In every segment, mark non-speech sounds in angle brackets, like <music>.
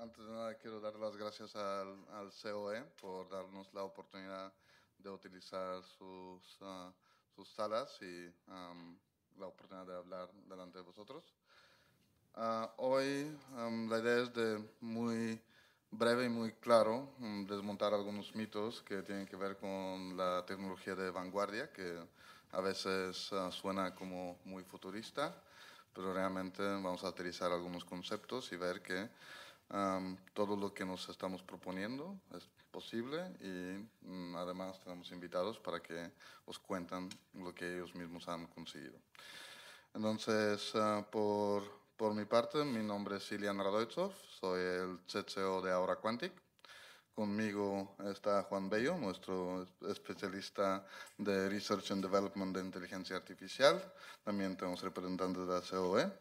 antes de nada quiero dar las gracias al, al COE por darnos la oportunidad de utilizar sus, uh, sus salas y um, la oportunidad de hablar delante de vosotros. Uh, hoy um, la idea es de muy breve y muy claro um, desmontar algunos mitos que tienen que ver con la tecnología de vanguardia, que a veces uh, suena como muy futurista, pero realmente vamos a utilizar algunos conceptos y ver que um, todo lo que nos estamos proponiendo es posible y um, además tenemos invitados para que os cuenten lo que ellos mismos han conseguido. Entonces, uh, por, por mi parte, mi nombre es Ilian Radoitsov, soy el CCO de Aura Quantic. Conmigo está Juan Bello, nuestro especialista de Research and Development de Inteligencia Artificial. También tenemos representantes de la COE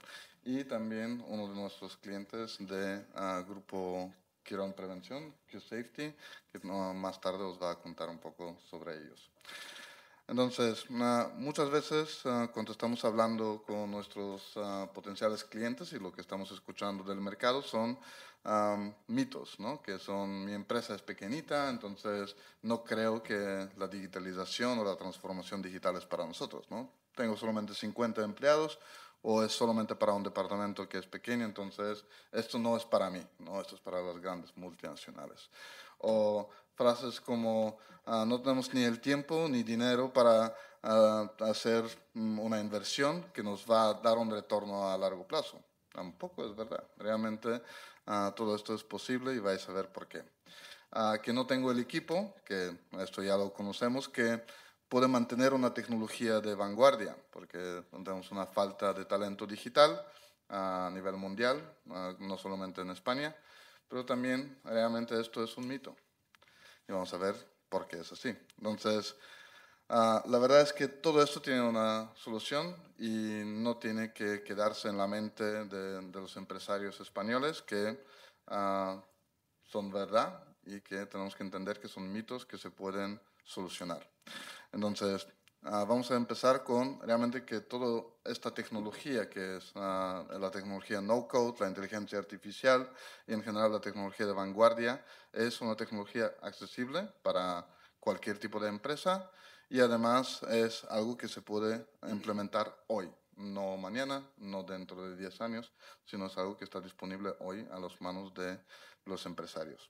y también uno de nuestros clientes de uh, Grupo Quirón Prevención, Q-Safety, que más tarde os va a contar un poco sobre ellos. Entonces, uh, muchas veces uh, cuando estamos hablando con nuestros uh, potenciales clientes y lo que estamos escuchando del mercado son um, mitos, ¿no? que son mi empresa es pequeñita, entonces no creo que la digitalización o la transformación digital es para nosotros. ¿no? Tengo solamente 50 empleados o es solamente para un departamento que es pequeño, entonces esto no es para mí, ¿no? esto es para las grandes multinacionales. O frases como uh, no tenemos ni el tiempo ni dinero para uh, hacer mm, una inversión que nos va a dar un retorno a largo plazo. Tampoco es verdad. Realmente uh, todo esto es posible y vais a ver por qué. que no tengo el equipo, que esto ya lo conocemos, que puede mantener una tecnología de vanguardia, porque tenemos una falta de talento digital a nivel mundial, no solamente en España, pero también realmente esto es un mito. Y vamos a ver por qué es así. Entonces, uh, la verdad es que todo esto tiene una solución y no tiene que quedarse en la mente de, de los empresarios españoles que uh, son verdad y que tenemos que entender que son mitos que se pueden solucionar. Entonces, uh, vamos a empezar con realmente que toda esta tecnología, que es uh, la tecnología no-code, la inteligencia artificial y en general la tecnología de vanguardia, es una tecnología accesible para cualquier tipo de empresa y además es algo que se puede implementar hoy, no mañana, no dentro de 10 años, sino es algo que está disponible hoy a las manos de los empresarios.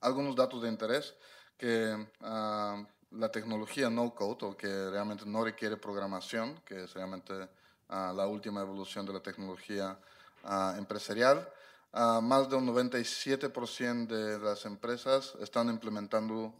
Algunos datos de interés que uh, la tecnología no-code, o que realmente no requiere programación, que es realmente uh, la última evolución de la tecnología uh, empresarial, más de un 97% de las empresas están implementando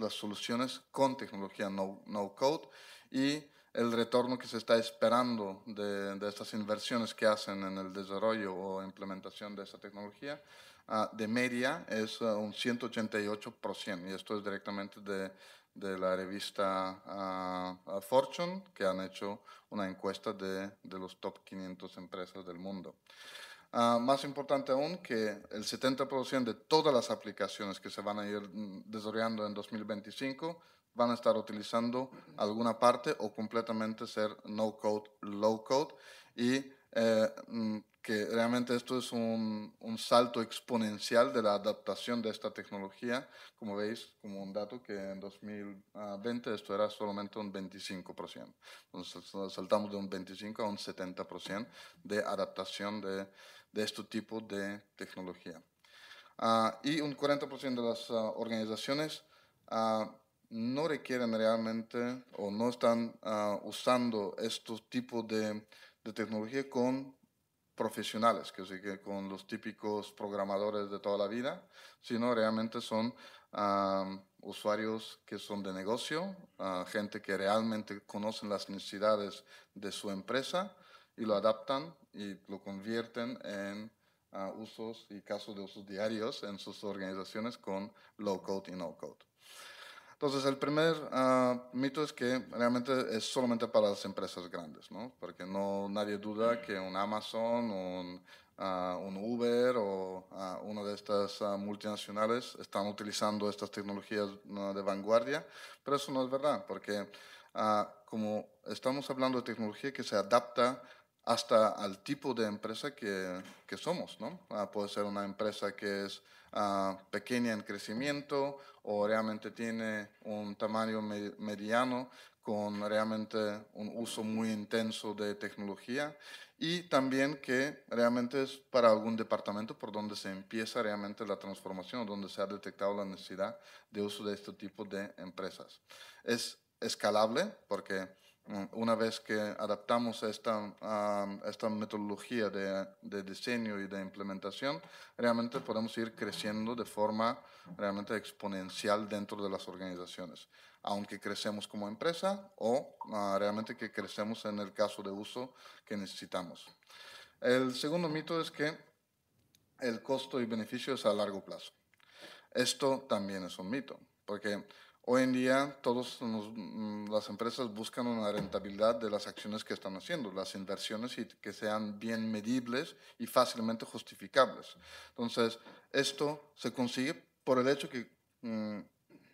las soluciones con tecnología no-code y el retorno que se está esperando de, de, estas inversiones que hacen en el desarrollo o implementación de esta tecnología uh, de media es uh, un 188%, y esto es directamente de, de la revista uh, Fortune, que han hecho una encuesta de, de los top 500 empresas del mundo. más importante aún que el 70% de todas las aplicaciones que se van a ir mm, desarrollando en 2025 van a estar utilizando alguna parte o completamente ser no code, low code y eh, mm, que realmente esto es un, un, salto exponencial de la adaptación de esta tecnología. Como veis, como un dato que en 2020 esto era solamente un 25%. Entonces saltamos de un 25 a un 70% de adaptación de, de este tipo de tecnología. Uh, y un 40% de las uh, organizaciones uh, no requieren realmente o no están usando estos tipos de, de tecnología con profesionales, que, que con los típicos programadores de toda la vida, sino realmente son usuarios que son de negocio, uh, gente que realmente conocen las necesidades de su empresa y lo adaptan y lo convierten en uh, usos y casos de usos diarios en sus organizaciones con low code y no code. Entonces, el primer uh, mito es que realmente es solamente para las empresas grandes, ¿no? Porque no, nadie duda que un Amazon, un, uh, un Uber o uh, una de estas multinacionales están utilizando estas tecnologías de vanguardia, pero eso no es verdad, porque como estamos hablando de tecnología que se adapta hasta al tipo de empresa que, que somos, ¿no? Ah, puede ser una empresa que es ah, pequeña en crecimiento o realmente tiene un tamaño mediano con realmente un uso muy intenso de tecnología y también que realmente es para algún departamento por donde se empieza realmente la transformación, donde se ha detectado la necesidad de uso de este tipo de empresas. Es escalable porque una vez que adaptamos esta, esta metodología de, de, diseño y de implementación, realmente podemos ir creciendo de forma realmente exponencial dentro de las organizaciones aunque crecemos como empresa o ah, realmente que crecemos en el caso de uso que necesitamos. El segundo mito es que el costo y beneficio es a largo plazo. Esto también es un mito, porque hoy en día todas mm, las empresas buscan una rentabilidad de las acciones que están haciendo, las inversiones y que sean bien medibles y fácilmente justificables. Entonces, esto se consigue por el hecho que mm,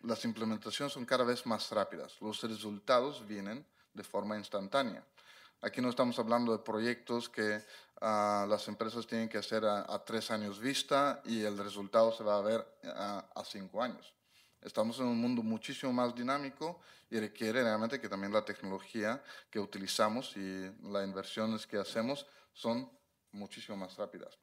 las implementaciones son cada vez más rápidas. Los resultados vienen de forma instantánea. Aquí no estamos hablando de proyectos que ah, las empresas tienen que hacer a, tres años vista y el resultado se va a ver a, a cinco años. Estamos en un mundo muchísimo más dinámico y requiere realmente que también la tecnología que utilizamos y las inversiones que hacemos son muchísimo más rápidas.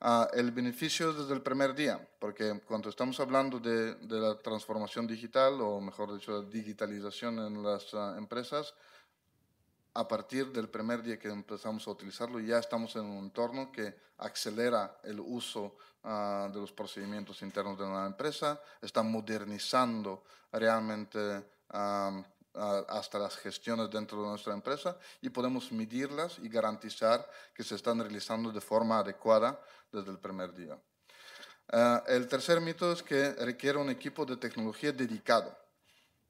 Ah, el beneficio desde el primer día, porque cuando estamos hablando de, la transformación digital, o mejor dicho, digitalización en las ah, empresas, a partir del primer día que empezamos a utilizarlo, ya estamos en un entorno que acelera el uso ah, de los procedimientos internos de una empresa, está modernizando realmente hasta las gestiones dentro de nuestra empresa y podemos medirlas y garantizar que se están realizando de forma adecuada desde el primer día. Ah, el tercer mito es que requiere un equipo de tecnología dedicado.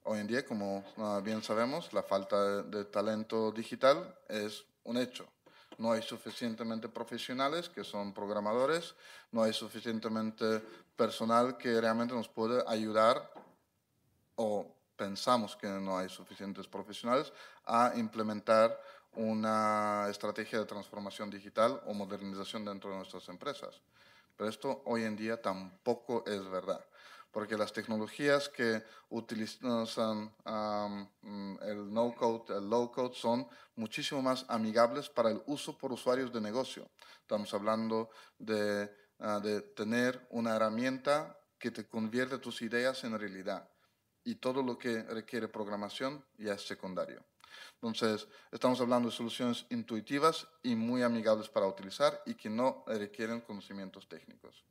Hoy en día, como ah, bien sabemos, la falta de, talento digital es un hecho. No hay suficientemente profesionales que son programadores, no hay suficientemente personal que realmente nos puede ayudar o pensamos que no hay suficientes profesionales a implementar una estrategia de transformación digital o modernización dentro de nuestras empresas. Pero esto hoy en día tampoco es verdad, porque las tecnologías que utilizan mm, el no-code, el low-code, son muchísimo más amigables para el uso por usuarios de negocio. Estamos hablando de, ah, de tener una herramienta que te convierte tus ideas en realidad y todo lo que requiere programación ya es secundario. Entonces, estamos hablando de soluciones intuitivas y muy amigables para utilizar y que no requieren conocimientos técnicos.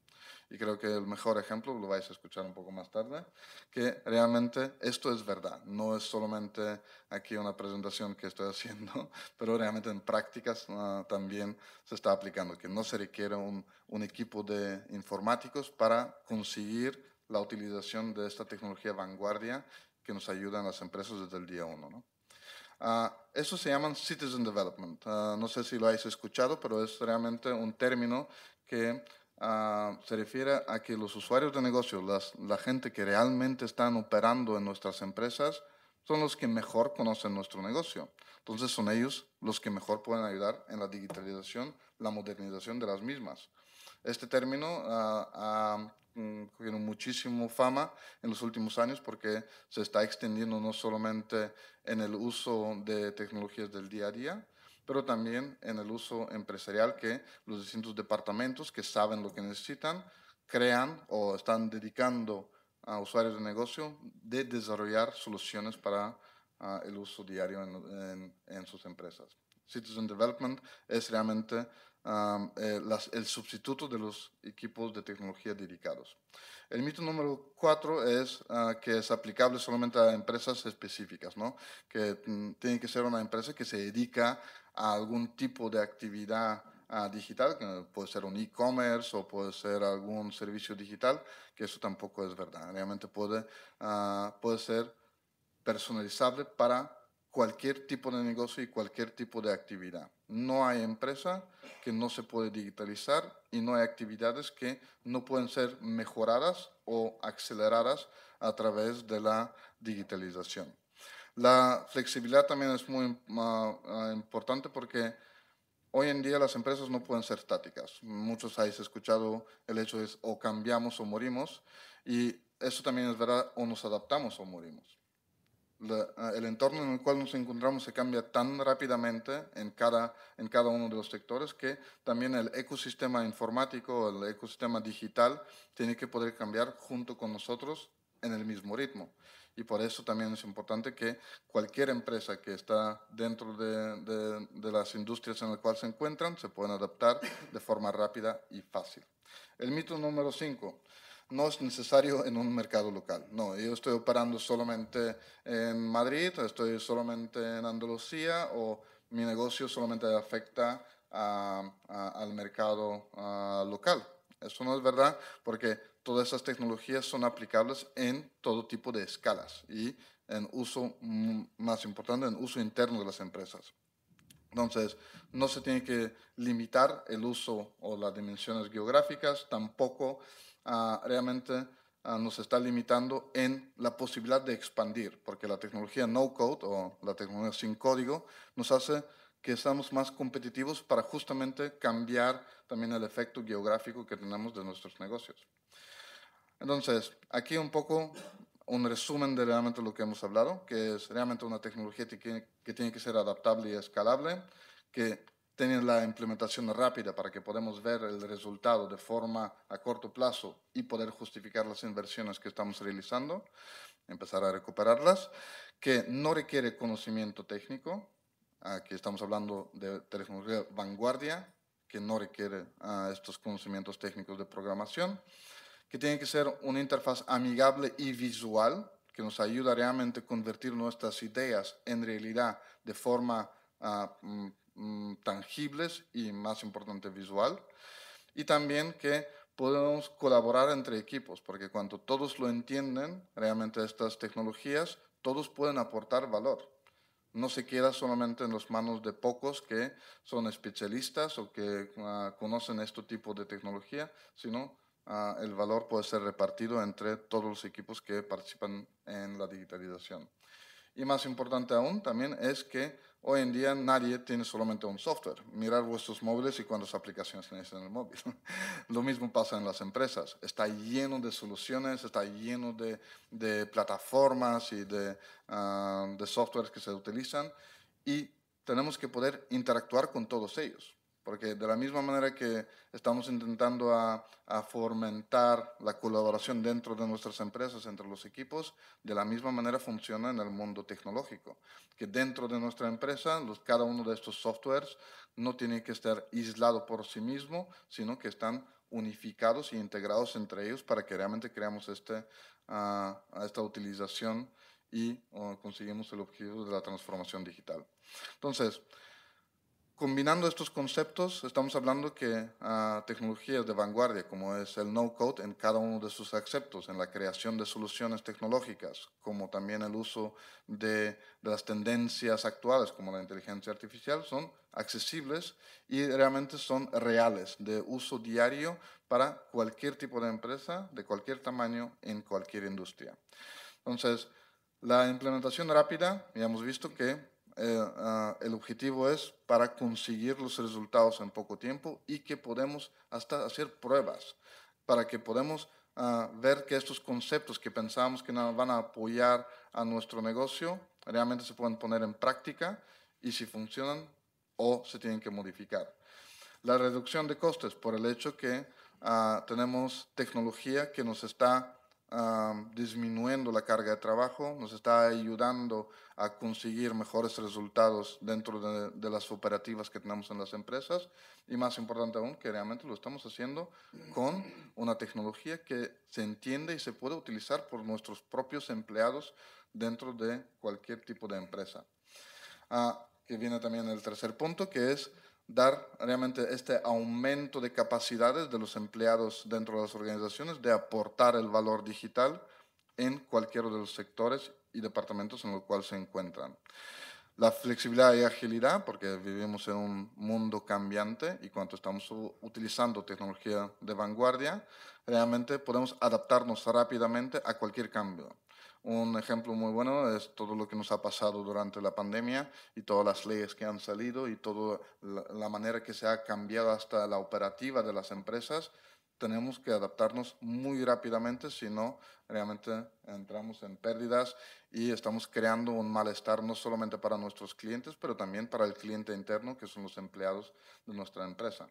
Y creo que el mejor ejemplo, lo vais a escuchar un poco más tarde, que realmente esto es verdad. No es solamente aquí una presentación que estoy <laughs> haciendo, pero realmente en prácticas ah, también se está aplicando, que no se requiere un, un equipo de informáticos para conseguir la utilización de esta tecnología vanguardia que nos ayuda en las empresas desde el día uno. ¿no? Ah, eso se llama Citizen Development. Ah, no sé si lo habéis escuchado, pero es realmente un término que ah, se refiere a que los usuarios de negocio, la gente que realmente están operando en nuestras empresas, son los que mejor conocen nuestro negocio. Entonces son ellos los que mejor pueden ayudar en la digitalización, la modernización de las mismas. Este término ha cogiendo muchísimo fama en los últimos años porque se está extendiendo no solamente en el uso de tecnologías del día a día, pero también en el uso empresarial que los distintos departamentos que saben lo que necesitan crean o están dedicando a usuarios de negocio de desarrollar soluciones para ah, el uso diario en sus empresas. Citizen Development es realmente eh, el sustituto de los equipos de tecnología dedicados. El mito número cuatro es ah, que es aplicable solamente a empresas específicas, ¿no? que mm, tiene que ser una empresa que se dedica a algún tipo de actividad ah, digital, que puede ser un e-commerce o puede ser algún servicio digital, que eso tampoco es verdad. Realmente puede, ah, puede ser personalizable para cualquier tipo de negocio y cualquier tipo de actividad. No hay empresa que no se puede digitalizar y no hay actividades que no pueden ser mejoradas o aceleradas a través de la digitalización. La flexibilidad también es muy ah, ah, importante porque hoy en día las empresas no pueden ser estáticas. Muchos habéis escuchado el hecho de o cambiamos o morimos, y eso también es verdad, o nos adaptamos o morimos. El entorno en el cual nos encontramos se cambia tan rápidamente en cada, en cada uno de los sectores que también el ecosistema informático, el ecosistema digital, tiene que poder cambiar junto con nosotros en el mismo ritmo y por eso también es importante que cualquier empresa que está dentro de, de, las industrias en las cuales se encuentran se puedan adaptar de forma rápida y fácil. El mito número 5 no es necesario en un mercado local. No, yo estoy operando solamente en Madrid, estoy solamente en Andalucía o mi negocio solamente afecta al mercado local. Eso no es verdad porque todas esas tecnologías son aplicables en todo tipo de escalas y en uso, más importante, en uso interno de las empresas. Entonces, no se tiene que limitar el uso o las dimensiones geográficas, tampoco ah, realmente ah, nos está limitando en la posibilidad de expandir, porque la tecnología no code o la tecnología sin código nos hace que seamos más competitivos para justamente cambiar también el efecto geográfico que tenemos de nuestros negocios. Entonces, aquí un poco un resumen de realmente lo que hemos hablado, que es realmente una tecnología que, que tiene que ser adaptable y escalable, que tiene la implementación rápida para que podamos ver el resultado de forma a corto plazo y poder justificar las inversiones que estamos realizando, empezar a recuperarlas, que no requiere conocimiento técnico, aquí estamos hablando de tecnología vanguardia, que no requiere ah, estos conocimientos técnicos de programación, que tiene que ser una interfaz amigable y visual, que nos ayuda realmente a convertir nuestras ideas en realidad de forma uh, mm, tangibles y, más importante, visual. Y también que podemos colaborar entre equipos, porque cuando todos lo entienden, realmente estas tecnologías, todos pueden aportar valor. No se queda solamente en las manos de pocos que son especialistas o que uh, conocen este tipo de tecnología, sino Ah, el valor puede ser repartido entre todos los equipos que participan en la digitalización. Y más importante aún también es que hoy en día nadie tiene solamente un software. Mirar vuestros móviles y cuántas aplicaciones tenéis en el móvil. <laughs> Lo mismo pasa en las empresas. Está lleno de soluciones, está lleno de, de plataformas y de, uh, de softwares que se utilizan y tenemos que poder interactuar con todos ellos. Porque de la misma manera que estamos intentando a, fomentar la colaboración dentro de nuestras empresas, entre los equipos, de la misma manera funciona en el mundo tecnológico. Que dentro de nuestra empresa, los, cada uno de estos softwares no tiene que estar aislado por sí mismo, sino que están unificados e integrados entre ellos para que realmente creamos este, esta utilización y conseguimos el objetivo de la transformación digital. Entonces, Combinando estos conceptos, estamos hablando que uh, tecnologías de vanguardia, como es el no-code en cada uno de sus aspectos, en la creación de soluciones tecnológicas, como también el uso de, de, las tendencias actuales, como la inteligencia artificial, son accesibles y realmente son reales, de uso diario para cualquier tipo de empresa, de cualquier tamaño, en cualquier industria. Entonces, la implementación rápida, ya hemos visto que eh, ah, el objetivo es para conseguir los resultados en poco tiempo y que podemos hasta hacer pruebas para que podamos ah, ver que estos conceptos que pensamos que van a apoyar a nuestro negocio realmente se pueden poner en práctica y si funcionan o se tienen que modificar. La reducción de costes por el hecho que ah, tenemos tecnología que nos está disminuyendo la carga de trabajo, nos está ayudando a conseguir mejores resultados dentro de, las operativas que tenemos en las empresas y más importante aún que realmente lo estamos haciendo con una tecnología que se entiende y se puede utilizar por nuestros propios empleados dentro de cualquier tipo de empresa. Ah, que viene también el tercer punto, que es dar realmente este aumento de capacidades de los empleados dentro de las organizaciones de aportar el valor digital en cualquiera de los sectores y departamentos en los cuales se encuentran. La flexibilidad y agilidad, porque vivimos en un mundo cambiante y cuando estamos utilizando tecnología de vanguardia, realmente podemos adaptarnos rápidamente a cualquier cambio. Un ejemplo muy bueno es todo lo que nos ha pasado durante la pandemia y todas las leyes que han salido y toda la manera que se ha cambiado hasta la operativa de las empresas. Tenemos que adaptarnos muy rápidamente, si no, realmente entramos en pérdidas y estamos creando un malestar no solamente para nuestros clientes, pero también para el cliente interno, que son los empleados de nuestra empresa.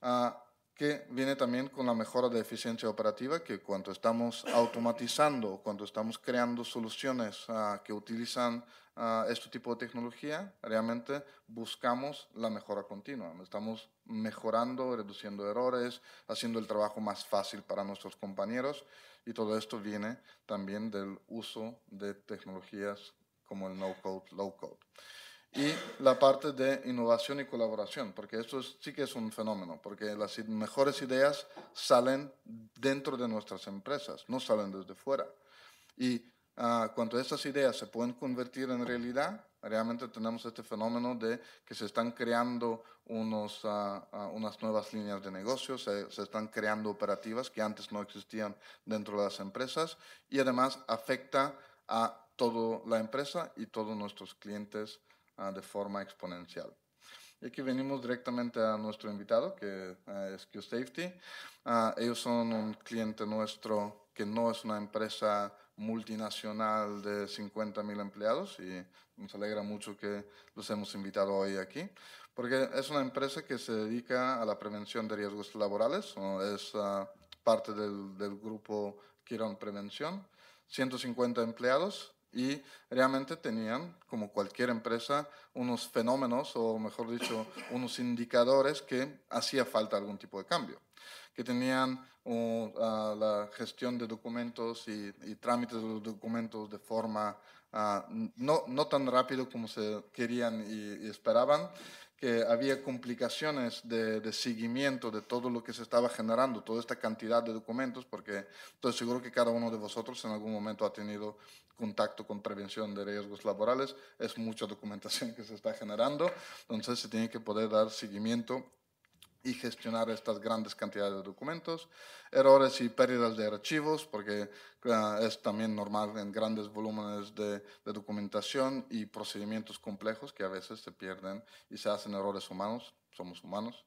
Ah, que viene también con la mejora de eficiencia operativa, que cuando estamos automatizando, cuando estamos creando soluciones ah, que utilizan uh, este tipo de tecnología, realmente buscamos la mejora continua. Estamos mejorando, reduciendo errores, haciendo el trabajo más fácil para nuestros compañeros y todo esto viene también del uso de tecnologías como el no-code, low-code y la parte de innovación y colaboración, porque esto sí que es un fenómeno, porque las mejores ideas salen dentro de nuestras empresas, no salen desde fuera. Y uh, cuando estas ideas se pueden convertir en realidad, realmente tenemos este fenómeno de que se están creando unos, uh, unas nuevas líneas de negocio, se, se, están creando operativas que antes no existían dentro de las empresas y además afecta a toda la empresa y todos nuestros clientes Ah, de forma exponencial. Y aquí venimos directamente a nuestro invitado, que ah, es QSafety. Ah, ellos son un cliente nuestro que no es una empresa multinacional de 50.000 empleados y nos alegra mucho que los hemos invitado hoy aquí, porque es una empresa que se dedica a la prevención de riesgos laborales, es parte del, del grupo Quirón Prevención, 150 empleados y realmente tenían, como cualquier empresa, unos fenómenos, o mejor dicho, unos indicadores que hacía falta algún tipo de cambio, que tenían uh, la gestión de documentos y, trámites de los documentos de forma uh, no, no, tan rápido como se querían y, y esperaban, que había complicaciones de, de, seguimiento de todo lo que se estaba generando, toda esta cantidad de documentos, porque estoy seguro que cada uno de vosotros en algún momento ha tenido contacto con prevención de riesgos laborales, es mucha documentación que se está generando, entonces se tiene que poder dar seguimiento y gestionar estas grandes cantidades de documentos, errores y pérdidas de archivos, porque ah, es también normal en grandes volúmenes de, documentación y procedimientos complejos que a veces se pierden y se hacen errores humanos, somos humanos.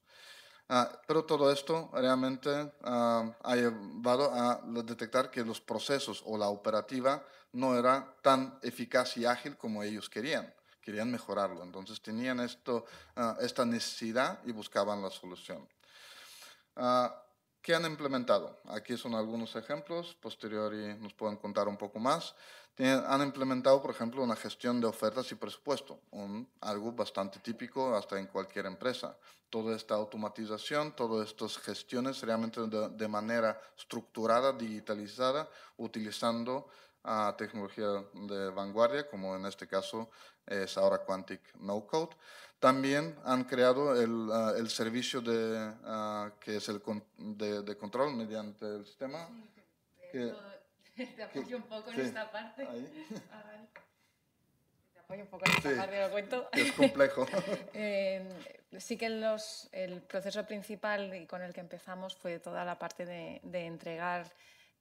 Ah, pero todo esto realmente ah, ha llevado a detectar que los procesos o la operativa no era tan eficaz y ágil como ellos querían querían mejorarlo. Entonces tenían esto, ah, esta necesidad y buscaban la solución. Uh, ¿Qué han implementado? Aquí son algunos ejemplos, posteriori nos pueden contar un poco más. han implementado, por ejemplo, una gestión de ofertas y presupuesto, algo bastante típico hasta en cualquier empresa. Toda esta automatización, todas estas gestiones realmente de manera estructurada, digitalizada, utilizando a tecnología de vanguardia, como en este caso es ahora Quantic No Code. También han creado el, ah, el servicio de, uh, que es el de, de, control mediante el sistema. Sí, <laughs> te, te, apoyo un poco en esta parte. Ahí. <laughs> Ah, te apoyo un poco en esta sí, parte, lo cuento. Es complejo. <laughs> eh, sí que los, el proceso principal y con el que empezamos fue toda la parte de, de entregar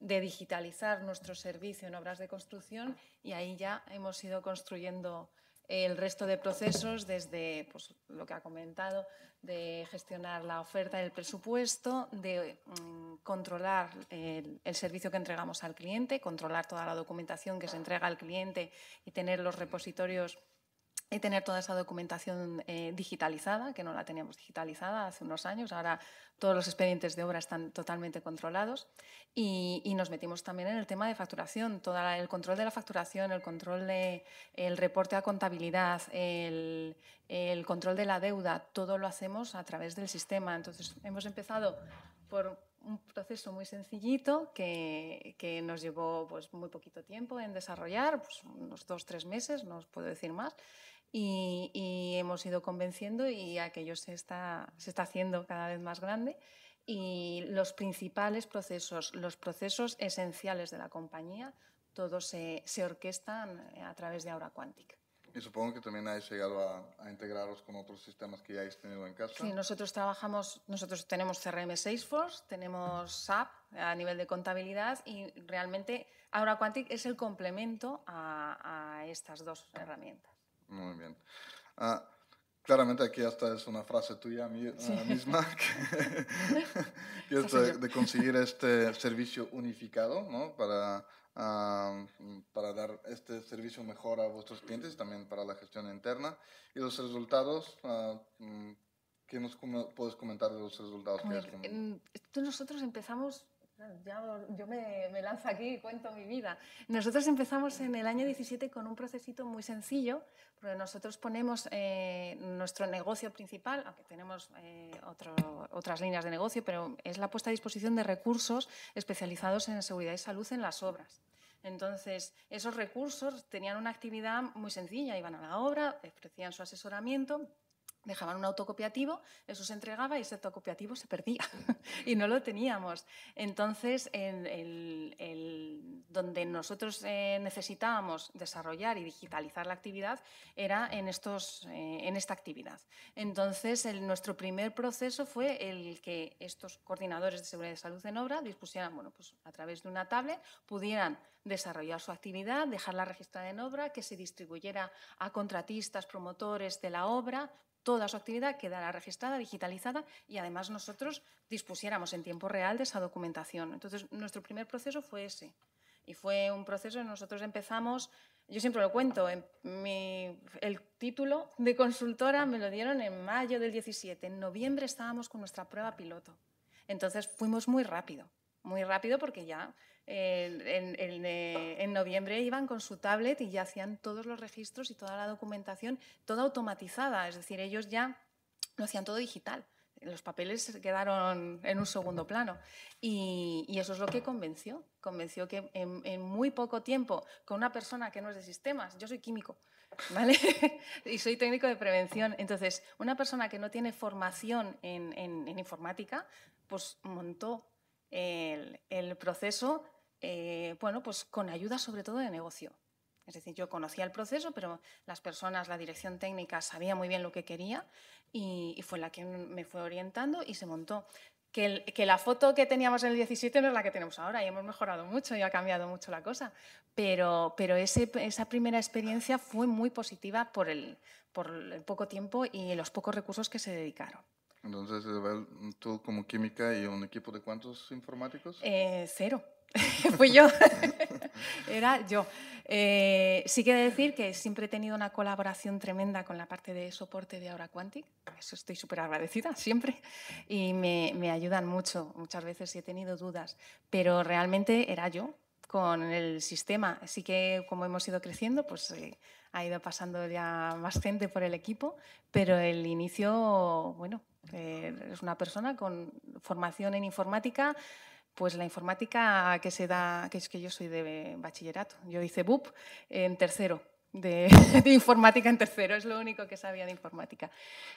de digitalizar nuestro servicio en obras de construcción y ahí ya hemos ido construyendo el resto de procesos desde pues, lo que ha comentado, de gestionar la oferta y el presupuesto, de mm, controlar el, el, servicio que entregamos al cliente, controlar toda la documentación que se entrega al cliente y tener los repositorios y tener toda esa documentación eh, digitalizada, que no la teníamos digitalizada hace unos años. Ahora todos los expedientes de obra están totalmente controlados. Y, nos metimos también en el tema de facturación, todo el control de la facturación, el control del el reporte a contabilidad, el, el control de la deuda, todo lo hacemos a través del sistema. Entonces hemos empezado por un proceso muy sencillito que, que, nos llevó pues, muy poquito tiempo en desarrollar, pues, unos dos, tres meses, no os puedo decir más, y, hemos ido convenciendo y aquello se está, se está haciendo cada vez más grande. Y los principales procesos, los procesos esenciales de la compañía, todos se, se orquestan a través de Aura Quantic. Y supongo que también hayas llegado a, a, integrarlos con otros sistemas que ya hayáis tenido en casa. Sí, nosotros trabajamos, nosotros tenemos CRM Salesforce, tenemos SAP a nivel de contabilidad y realmente Aura Quantic es el complemento a, a estas dos herramientas. Muy bien. Uh, claramente aquí hasta es una frase tuya sí. misma, <laughs> que, que es de, de, conseguir este servicio unificado ¿no? para para dar este servicio mejor a vuestros clientes, también para la gestión interna. Y los resultados, uh, ¿qué nos puedes comentar de los resultados? que nosotros empezamos ya, yo me, me, lanzo aquí y cuento mi vida. Nosotros empezamos en el año 17 con un procesito muy sencillo, porque nosotros ponemos eh, nuestro negocio principal, aunque tenemos eh, otro, otras líneas de negocio, pero es la puesta a disposición de recursos especializados en seguridad y salud en las obras. Entonces, esos recursos tenían una actividad muy sencilla, iban a la obra, ofrecían su asesoramiento dejaban un autocopiativo, eso se entregaba y ese autocopiativo se perdía <laughs> y no lo teníamos. Entonces, en el, donde nosotros eh, necesitábamos desarrollar y digitalizar la actividad era en, estos, eh, en esta actividad. Entonces, nuestro primer proceso fue el que estos coordinadores de seguridad y salud en obra dispusieran, bueno, pues a través de una tablet, pudieran desarrollar su actividad, dejarla registrada en obra, que se distribuyera a contratistas, promotores de la obra, toda su actividad quedara registrada, digitalizada y además nosotros dispusiéramos en tiempo real de esa documentación. Entonces, nuestro primer proceso fue ese. Y fue un proceso, nosotros empezamos, yo siempre lo cuento, en el título de consultora me lo dieron en mayo del 17, en noviembre estábamos con nuestra prueba piloto. Entonces fuimos muy rápido, muy rápido porque ya en, noviembre iban con su tablet y ya hacían todos los registros y toda la documentación, toda automatizada, es decir, ellos ya lo hacían todo digital. Los papeles quedaron en un segundo plano. Y, eso es lo que convenció. Convenció que en, muy poco tiempo, con una persona que no es de sistemas, yo soy químico, ¿vale? <laughs> y soy técnico de prevención. Entonces, una persona que no tiene formación en, informática, pues montó el, proceso eh, bueno, pues con ayuda sobre todo de negocio. Es decir, yo conocía el proceso, pero las personas, la dirección técnica sabía muy bien lo que quería y, fue la que me fue orientando y se montó. Que, la foto que teníamos en el 17 no es la que tenemos ahora y hemos mejorado mucho y ha cambiado mucho la cosa, pero, pero esa primera experiencia fue muy positiva por el poco tiempo y los pocos recursos que se dedicaron. Entonces, tú como química y un equipo de cuántos informáticos? Eh, cero. <laughs> Fui yo. <laughs> Era yo. Eh, sí que decir que siempre he tenido una colaboración tremenda con la parte de soporte de Aura Quantic. Eso estoy súper agradecida, siempre. Y me, me, ayudan mucho. Muchas veces he tenido dudas. Pero realmente era yo con el sistema. Así que como hemos ido creciendo, pues eh, ha ido pasando ya más gente por el equipo. Pero el inicio, bueno, eh, es una persona con formación en informática pues la informática que se da, que es que yo soy de bachillerato, yo hice BUP en tercero, <laughs> de, informática en tercero, es lo único que sabía de informática,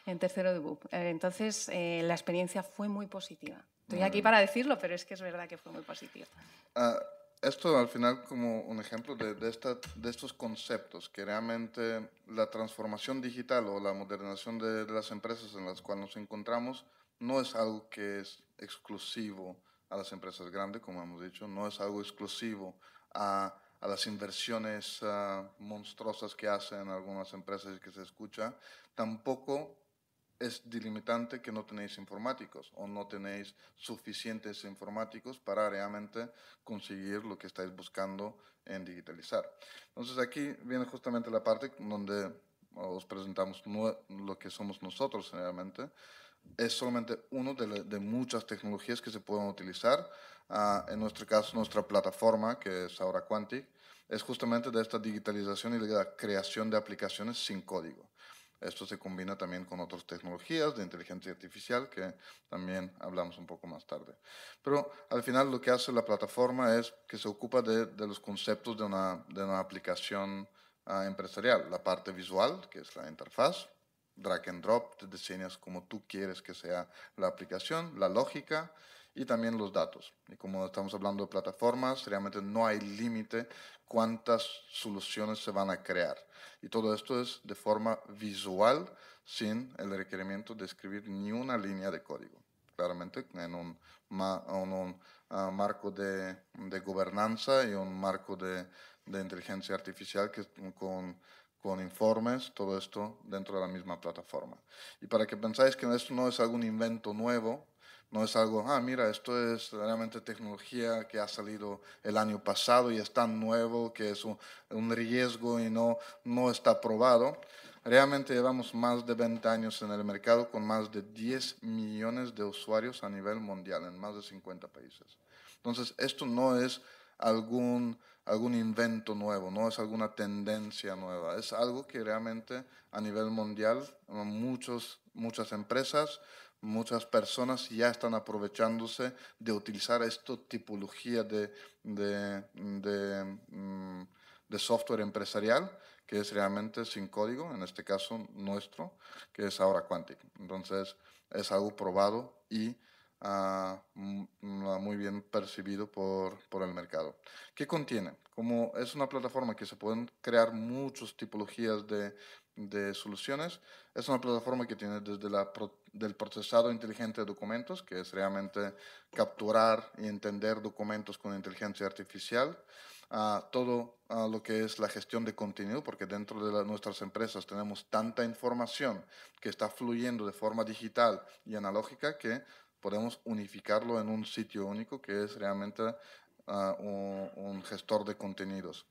en tercero de BUP. Eh, entonces, eh, la experiencia fue muy positiva. Estoy aquí para decirlo, pero es que es verdad que fue muy positiva. Uh, esto al final como un ejemplo de, de, esta, de, estos conceptos, que realmente la transformación digital o la modernización de, de las empresas en las cuales nos encontramos no es algo que es exclusivo a las empresas grandes, como hemos dicho, no es algo exclusivo a, a las inversiones uh, monstruosas que hacen algunas empresas y que se escucha, tampoco es delimitante que no tenéis informáticos o no tenéis suficientes informáticos para realmente conseguir lo que estáis buscando en digitalizar. Entonces aquí viene justamente la parte donde os presentamos lo que somos nosotros realmente, es solamente uno de, de, muchas tecnologías que se pueden utilizar. Uh, en nuestro caso, nuestra plataforma, que es Aura Quantic, es justamente de esta digitalización y de la creación de aplicaciones sin código. Esto se combina también con otras tecnologías de inteligencia artificial que también hablamos un poco más tarde. Pero al final lo que hace la plataforma es que se ocupa de, los conceptos de una, de una aplicación uh, empresarial. La parte visual, que es la interfaz, drag and drop, te diseñas como tú quieres que sea la aplicación, la lógica y también los datos. Y como estamos hablando de plataformas, realmente no hay límite cuántas soluciones se van a crear. Y todo esto es de forma visual, sin el requerimiento de escribir ni una línea de código. Claramente en un, un ah, marco de, gobernanza y un marco de, de inteligencia artificial que con con informes, todo esto dentro de la misma plataforma. Y para que pensáis que esto no es algún invento nuevo, no es algo, ah, mira, esto es realmente tecnología que ha salido el año pasado y es tan nuevo que es un, riesgo y no, no está probado. Realmente llevamos más de 20 años en el mercado con más de 10 millones de usuarios a nivel mundial en más de 50 países. Entonces, esto no es algún algún invento nuevo, no es alguna tendencia nueva, es algo que realmente a nivel mundial muchos, muchas empresas, muchas personas ya están aprovechándose de utilizar esta tipología de, de, mm, de software empresarial que es realmente sin código, en este caso nuestro, que es ahora Quantic. Entonces, es algo probado y muy bien percibido por, por, el mercado. ¿Qué contiene? Como es una plataforma que se pueden crear muchas tipologías de, de soluciones, es una plataforma que tiene desde la del procesado inteligente de documentos, que es realmente capturar y entender documentos con inteligencia artificial, a todo lo que es la gestión de contenido, porque dentro de nuestras empresas tenemos tanta información que está fluyendo de forma digital y analógica que podemos unificarlo en un sitio único que es realmente ah, un, gestor de contenidos.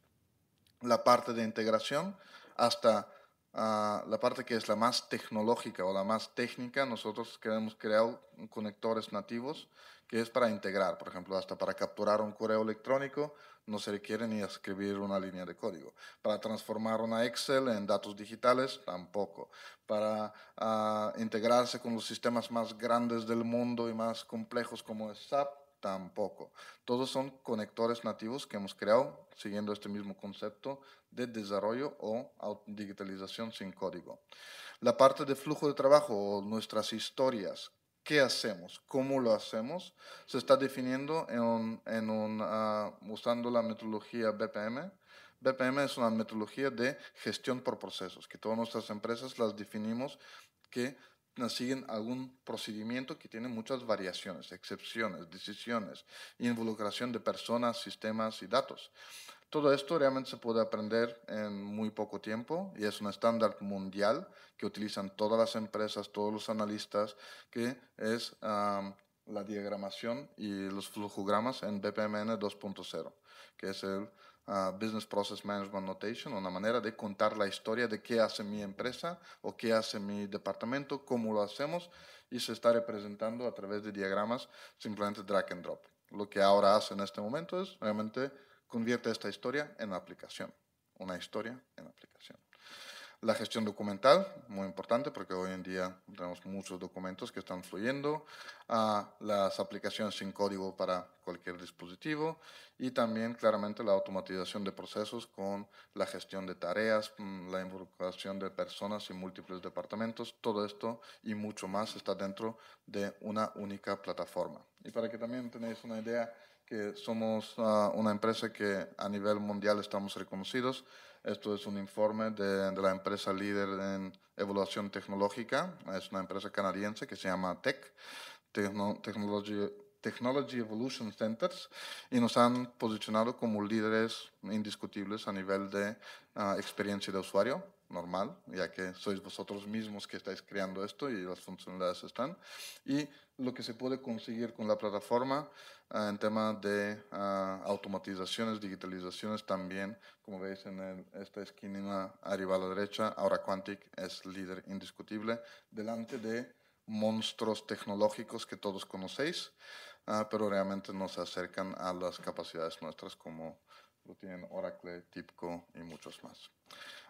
La parte de integración hasta ah, la parte que es la más tecnológica o la más técnica, nosotros queremos crear conectores nativos que es para integrar, por ejemplo, hasta para capturar un correo electrónico no se requiere ni escribir una línea de código. Para transformar una Excel en datos digitales, tampoco. Para ah, integrarse con los sistemas más grandes del mundo y más complejos como SAP, tampoco. Todos son conectores nativos que hemos creado siguiendo este mismo concepto de desarrollo o digitalización sin código. La parte de flujo de trabajo o nuestras historias qué hacemos, cómo lo hacemos, se está definiendo en en ah, usando la metodología BPM. BPM es una metodología de gestión por procesos, que todas nuestras empresas las definimos que siguen algún procedimiento que tiene muchas variaciones, excepciones, decisiones, involucración de personas, sistemas y datos. Todo esto realmente se puede aprender en muy poco tiempo y es un estándar mundial que utilizan todas las empresas, todos los analistas, que es la diagramación y los flujogramas en BPMN 2.0, que es el ah, Business Process Management Notation, una manera de contar la historia de qué hace mi empresa o qué hace mi departamento, cómo lo hacemos y se está representando a través de diagramas simplemente drag and drop. Lo que ahora hace en este momento es realmente convierte esta historia en aplicación, una historia en aplicación. La gestión documental, muy importante porque hoy en día tenemos muchos documentos que están fluyendo, a las aplicaciones sin código para cualquier dispositivo y también claramente la automatización de procesos con la gestión de tareas, mm, la involucración de personas y múltiples departamentos, todo esto y mucho más está dentro de una única plataforma. Y para que también tenéis una idea que somos ah, una empresa que a nivel mundial estamos reconocidos. Esto es un informe de, la empresa líder en evaluación tecnológica. Es una empresa canadiense que se llama TEC, Technology, Technology Evolution Centers, y nos han posicionado como líderes indiscutibles a nivel de ah, experiencia de usuario normal, ya que sois vosotros mismos que estáis creando esto y las funcionalidades están. Y lo que se puede conseguir con la plataforma ah, en tema de ah, automatizaciones, digitalizaciones también, como veis en esta esquina arriba a la derecha, ahora Quantic es líder indiscutible delante de monstruos tecnológicos que todos conocéis, ah, pero realmente no se acercan a las capacidades nuestras como lo tienen Oracle, TIPCO y muchos más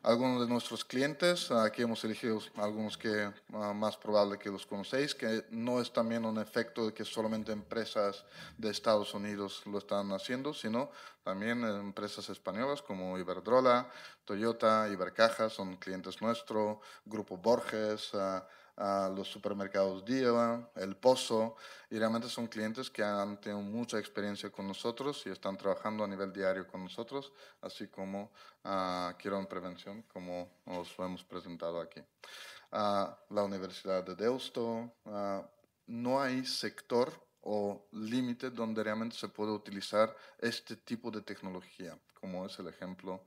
algunos de nuestros clientes. Aquí hemos elegido algunos que uh, más probable que los conocéis, que no es también un efecto de que solamente empresas de Estados Unidos lo están haciendo, sino también empresas españolas como Iberdrola, Toyota, Ibercaja son clientes nuestros, Grupo Borges, uh, los supermercados Día, El Pozo, y realmente son clientes que han tenido mucha experiencia con nosotros y están trabajando a nivel diario con nosotros, así como uh, Quiero en Prevención, como os lo hemos presentado aquí. la Universidad de Deusto, no hay sector o límite donde realmente se puede utilizar este tipo de tecnología, como es el ejemplo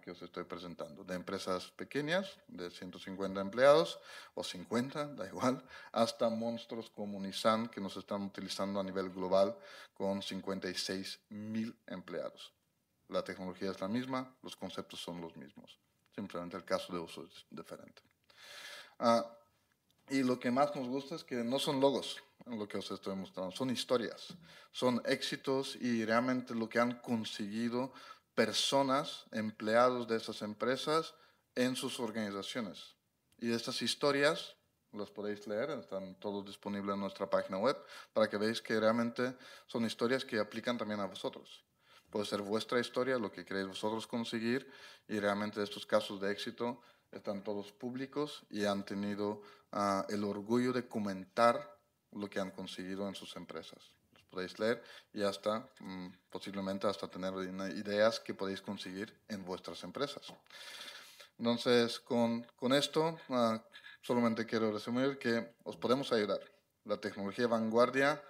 que os estoy presentando, de empresas pequeñas, de 150 empleados o 50, da igual, hasta monstruos como Nissan que nos están utilizando a nivel global con 56 mil empleados. La tecnología es la misma, los conceptos son los mismos, simplemente el caso de uso es diferente. Ah, y lo que más nos gusta es que no son logos, lo que os estoy mostrando, son historias, son éxitos y realmente lo que han conseguido personas, empleados de esas empresas en sus organizaciones. Y estas historias las podéis leer, están todos disponibles en nuestra página web para que veáis que realmente son historias que aplican también a vosotros. Puede ser vuestra historia, lo que queréis vosotros conseguir y realmente estos casos de éxito están todos públicos y han tenido ah, el orgullo de comentar lo que han conseguido en sus empresas podéis leer y hasta mm, posiblemente hasta tener ideas que podéis conseguir en vuestras empresas. Entonces, con, con esto, ah, solamente quiero resumir que os podemos ayudar. La tecnología vanguardia,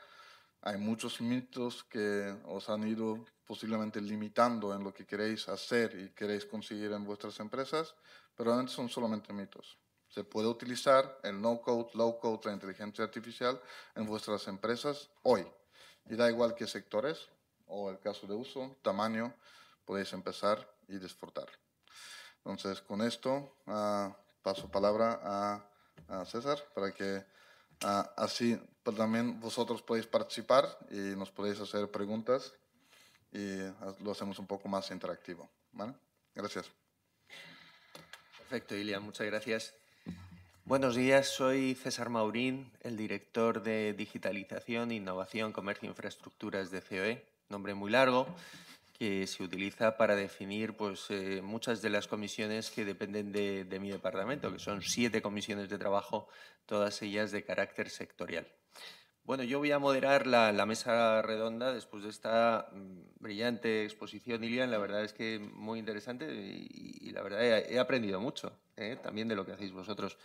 hay muchos mitos que os han ido posiblemente limitando en lo que queréis hacer y queréis conseguir en vuestras empresas, pero realmente son solamente mitos. Se puede utilizar el no-code, low-code, la inteligencia artificial en vuestras empresas hoy. Y da igual qué sectores o el caso de uso, tamaño, podéis empezar y disfrutar. Entonces, con esto uh, paso palabra a, César para que uh, así pues, también vosotros podéis participar y nos podéis hacer preguntas y lo hacemos un poco más interactivo. ¿vale? Gracias. Perfecto, Ilian, muchas gracias. Buenos días, soy César Maurín, el director de Digitalización, Innovación, Comercio e Infraestructuras de COE, nombre muy largo, que se utiliza para definir pues, eh, muchas de las comisiones que dependen de, mi departamento, que son siete comisiones de trabajo, todas ellas de carácter sectorial. Bueno, yo voy a moderar la, mesa redonda después de esta mm, brillante exposición, Ilian. La verdad es que muy interesante y, la verdad he, aprendido mucho ¿eh? también de lo que hacéis vosotros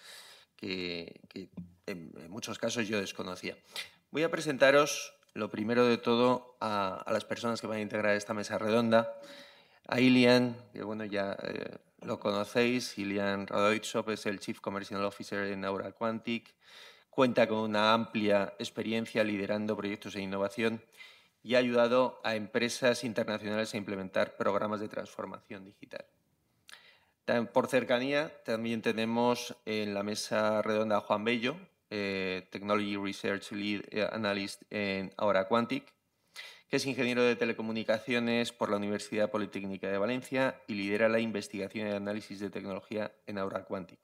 que, en, muchos casos yo desconocía. Voy a presentaros lo primero de todo a, las personas que van a integrar esta mesa redonda. A Ilian, que bueno, ya eh, lo conocéis, Ilian Radoitsov es el Chief Commercial Officer en Aura Quantic, cuenta con una amplia experiencia liderando proyectos de innovación y ha ayudado a empresas internacionales a implementar programas de transformación digital. Por cercanía, también tenemos en la mesa redonda a Juan Bello, eh, Technology Research Lead eh, Analyst en Aura Quantic, que es ingeniero de telecomunicaciones por la Universidad Politécnica de Valencia y lidera la investigación y análisis de tecnología en Aura Quantic.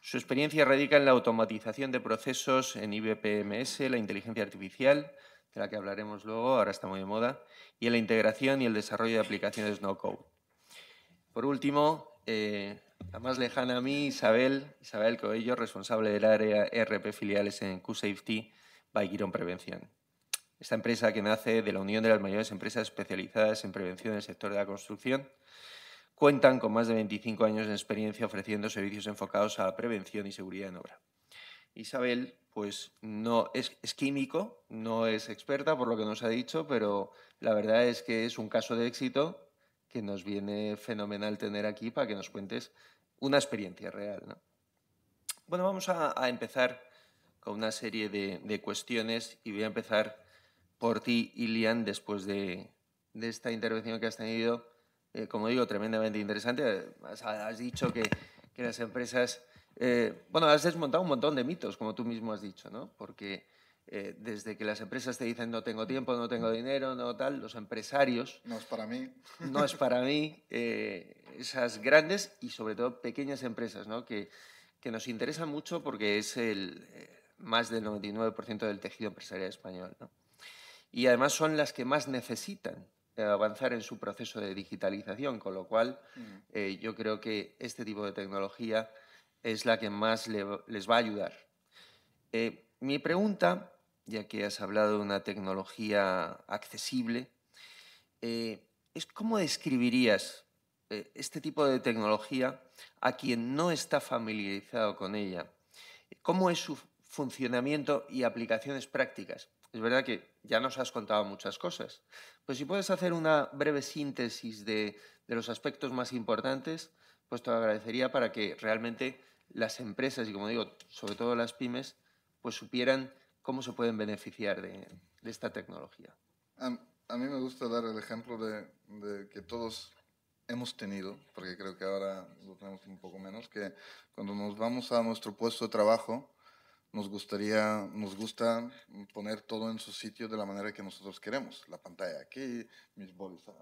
Su experiencia radica en la automatización de procesos en IBPMS, la inteligencia artificial, de la que hablaremos luego, ahora está muy de moda, y en la integración y el desarrollo de aplicaciones no-code. Por último, eh, la más lejana a mí, Isabel, Isabel Coello, responsable del área RP filiales en Q-Safety by Prevención. Esta empresa que nace de la unión de las mayores empresas especializadas en prevención en el sector de la construcción, cuentan con más de 25 años de experiencia ofreciendo servicios enfocados a la prevención y seguridad en obra. Isabel, pues no es, es, químico, no es experta por lo que nos ha dicho, pero la verdad es que es un caso de éxito que nos viene fenomenal tener aquí para que nos cuentes una experiencia real. Bueno, vamos a, empezar con una serie de, cuestiones y voy a empezar por ti, Ilian, después de, esta intervención que has tenido, eh, como digo, tremendamente interesante. Has, dicho que, las empresas... Eh, bueno, has desmontado un montón de mitos, como tú mismo has dicho, ¿no? Porque eh, desde que las empresas te dicen no tengo tiempo, no tengo dinero, no tal, los empresarios... No es para mí. No es para mí. Eh, esas grandes y sobre todo pequeñas empresas, ¿no? que, que nos interesan mucho porque es el, eh, más del 99% del tejido empresarial español. ¿no? Y además son las que más necesitan avanzar en su proceso de digitalización, con lo cual mm. yo creo que este tipo de tecnología es la que más les va a ayudar. Eh, mi pregunta, ya que has hablado de una tecnología accesible, eh, cómo describirías eh, este tipo de tecnología a quien no está familiarizado con ella. ¿Cómo es su funcionamiento y aplicaciones prácticas? Es verdad que ya nos has contado muchas cosas. Pues si puedes hacer una breve síntesis de, de los aspectos más importantes, pues te agradecería para que realmente las empresas y, como digo, sobre todo las pymes, pues supieran cómo se pueden beneficiar de, de esta tecnología. A, a, mí me gusta dar el ejemplo de, de, que todos hemos tenido, porque creo que ahora lo tenemos un poco menos, que cuando nos vamos a nuestro puesto de trabajo, nos gustaría, nos gusta poner todo en su sitio de la manera que nosotros queremos. La pantalla aquí, mis bolsas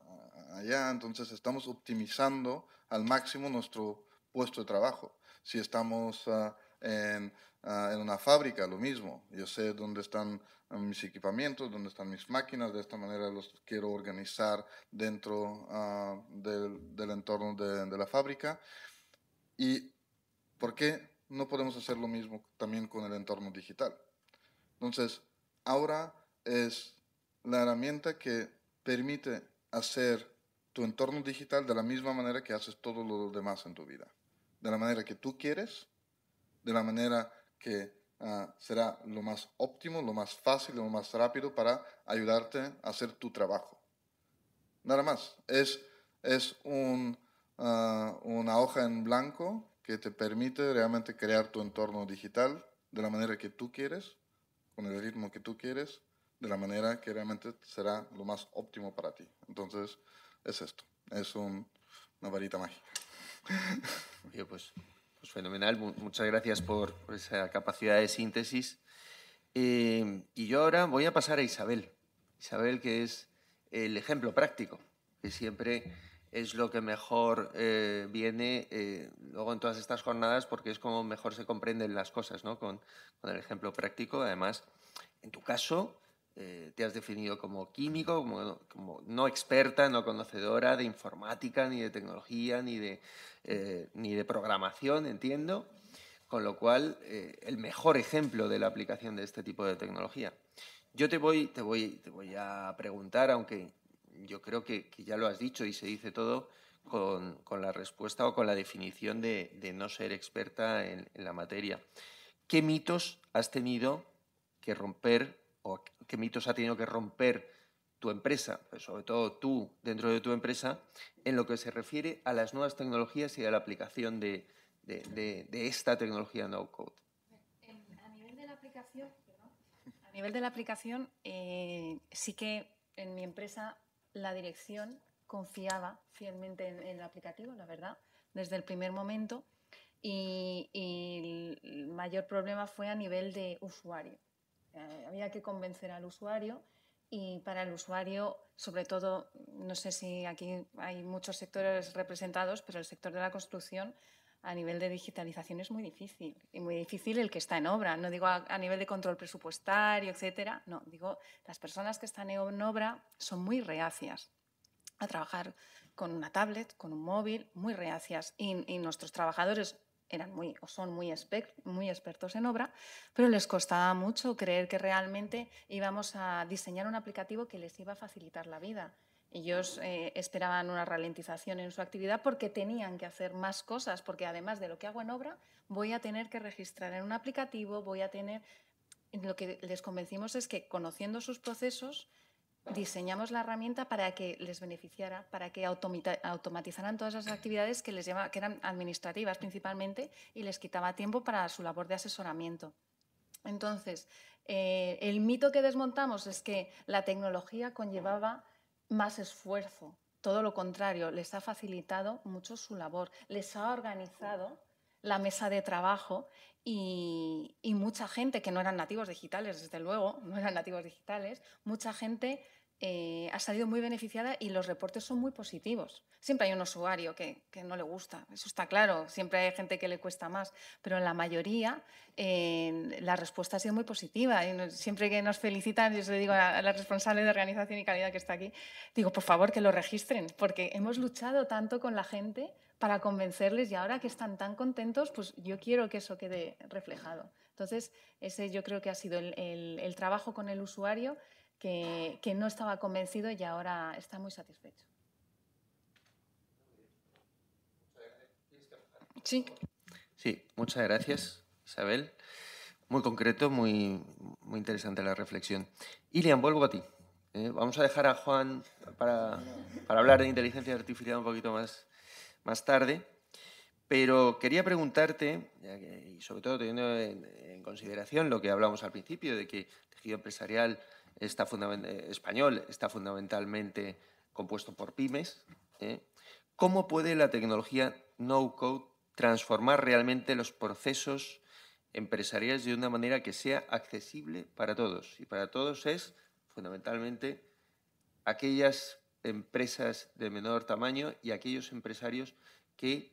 allá. Entonces estamos optimizando al máximo nuestro puesto de trabajo. Si estamos uh, en, uh, en, una fábrica, lo mismo. Yo sé dónde están mis equipamientos, dónde están mis máquinas. De esta manera los quiero organizar dentro uh, del, del, entorno de, de la fábrica. ¿Y por qué no podemos hacer lo mismo también con el entorno digital. Entonces, ahora es la herramienta que permite hacer tu entorno digital de la misma manera que haces todo lo demás en tu vida. De la manera que tú quieres, de la manera que uh, será lo más óptimo, lo más fácil, lo más rápido para ayudarte a hacer tu trabajo. Nada más. Es, es un, uh, una hoja en blanco que te permite realmente crear tu entorno digital de la manera que tú quieres, con el ritmo que tú quieres, de la manera que realmente será lo más óptimo para ti. Entonces, es esto, es un, una varita mágica. Pues, pues fenomenal, muchas gracias por, esa capacidad de síntesis. Eh, y yo ahora voy a pasar a Isabel. Isabel, que es el ejemplo práctico, que siempre es lo que mejor eh, viene eh, luego en todas estas jornadas porque es como mejor se comprenden las cosas, ¿no? Con el ejemplo práctico. Además, en tu caso, eh, te has definido como químico, como, como, no experta, no conocedora de informática, ni de tecnología, ni de, eh, ni de programación, entiendo. Con lo cual, eh, el mejor ejemplo de la aplicación de este tipo de tecnología. Yo te voy, te voy, te voy a preguntar, aunque yo creo que, que, ya lo has dicho y se dice todo con, con la respuesta o con la definición de, de no ser experta en, en, la materia. ¿Qué mitos has tenido que romper o qué mitos ha tenido que romper tu empresa, pues sobre todo tú dentro de tu empresa, en lo que se refiere a las nuevas tecnologías y a la aplicación de, de, de, de esta tecnología no-code? A nivel de la aplicación, a nivel de la aplicación eh, sí que en mi empresa la dirección confiaba fielmente en, en, el aplicativo, la verdad, desde el primer momento. Y, y, el mayor problema fue a nivel de usuario. Eh, había que convencer al usuario y para el usuario, sobre todo, no sé si aquí hay muchos sectores representados, pero el sector de la construcción a nivel de digitalización es muy difícil y muy difícil el que está en obra. No digo a, a, nivel de control presupuestario, etcétera. No, digo las personas que están en obra son muy reacias a trabajar con una tablet, con un móvil, muy reacias. Y, y nuestros trabajadores eran muy o son muy, expert, muy expertos en obra, pero les costaba mucho creer que realmente íbamos a diseñar un aplicativo que les iba a facilitar la vida. Ellos eh, esperaban una ralentización en su actividad porque tenían que hacer más cosas, porque además de lo que hago en obra, voy a tener que registrar en un aplicativo, voy a tener... Lo que les convencimos es que conociendo sus procesos, diseñamos la herramienta para que les beneficiara, para que automatizaran todas esas actividades que les lleva, que eran administrativas principalmente y les quitaba tiempo para su labor de asesoramiento. Entonces, eh, el mito que desmontamos es que la tecnología conllevaba más esfuerzo. Todo lo contrario, les ha facilitado mucho su labor, les ha organizado la mesa de trabajo y, mucha gente que no eran nativos digitales, desde luego, no eran nativos digitales, mucha gente eh, ha salido muy beneficiada y los reportes son muy positivos. Siempre hay un usuario que, no le gusta, eso está claro, siempre hay gente que le cuesta más, pero en la mayoría la respuesta ha sido muy positiva. Y siempre que nos felicitan, yo le digo a la responsable de organización y calidad que está aquí, digo, por favor, que lo registren, porque hemos luchado tanto con la gente para convencerles y ahora que están tan contentos, pues yo quiero que eso quede reflejado. Entonces, ese yo creo que ha sido el, trabajo con el usuario que, no estaba convencido y ahora está muy satisfecho. Sí. Sí, muchas gracias, Isabel. Muy concreto, muy, muy interesante la reflexión. Ilian, vuelvo a ti. Eh, vamos a dejar a Juan para, para hablar de inteligencia artificial un poquito más más tarde, pero quería preguntarte, y sobre todo teniendo en, consideración lo que hablamos al principio, de que el tejido empresarial está español está fundamentalmente compuesto por pymes, ¿eh? ¿cómo puede la tecnología no-code transformar realmente los procesos empresariales de una manera que sea accesible para todos? Y para todos es fundamentalmente aquellas empresas de menor tamaño y aquellos empresarios que,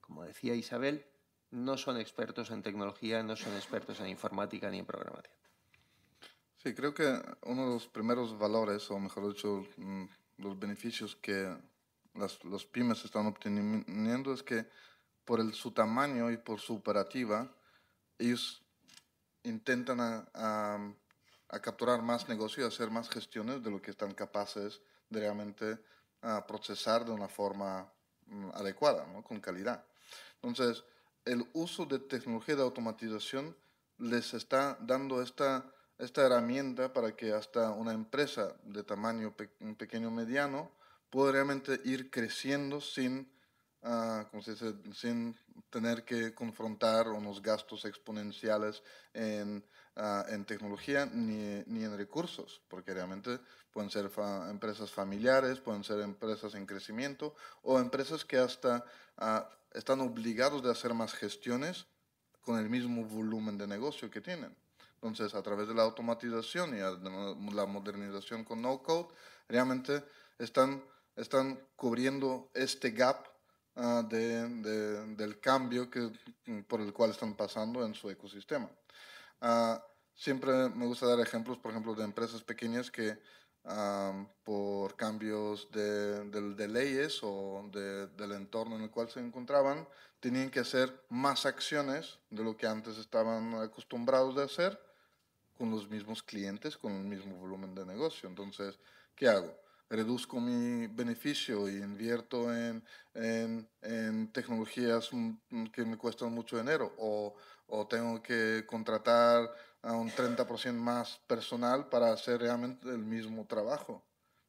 como decía Isabel, no son expertos en tecnología, no son expertos en informática ni en programación. Sí, creo que uno de los primeros valores, o mejor dicho, mm, los beneficios que los pymes están obteniendo es que por el, su tamaño y por su operativa, ellos intentan a, a capturar más negocio y hacer más gestiones de lo que están capaces realmente ah, procesar de una forma mm, adecuada, ¿no? con calidad. Entonces, el uso de tecnología de automatización les está dando esta, esta herramienta para que hasta una empresa de tamaño pequeño o mediano pueda realmente ir creciendo sin, uh, se dice? sin tener que confrontar unos gastos exponenciales en, ah, en tecnología ni, ni, en recursos, porque realmente pueden ser empresas familiares, pueden ser empresas en crecimiento o empresas que hasta ah, están obligados de hacer más gestiones con el mismo volumen de negocio que tienen. Entonces, a través de la automatización y la modernización con no-code, realmente están, están cubriendo este gap ah, de, del cambio que, por el cual están pasando en su ecosistema. Ah, siempre me gusta dar ejemplos, por ejemplo, de empresas pequeñas que por cambios de, de, leyes o del entorno en el cual se encontraban, tenían que hacer más acciones de lo que antes estaban acostumbrados de hacer con los mismos clientes, con el mismo volumen de negocio. Entonces, ¿qué hago? reduzco mi beneficio y invierto en, en, en, tecnologías que me cuestan mucho dinero o, o tengo que contratar a un 30% más personal para hacer realmente el mismo trabajo.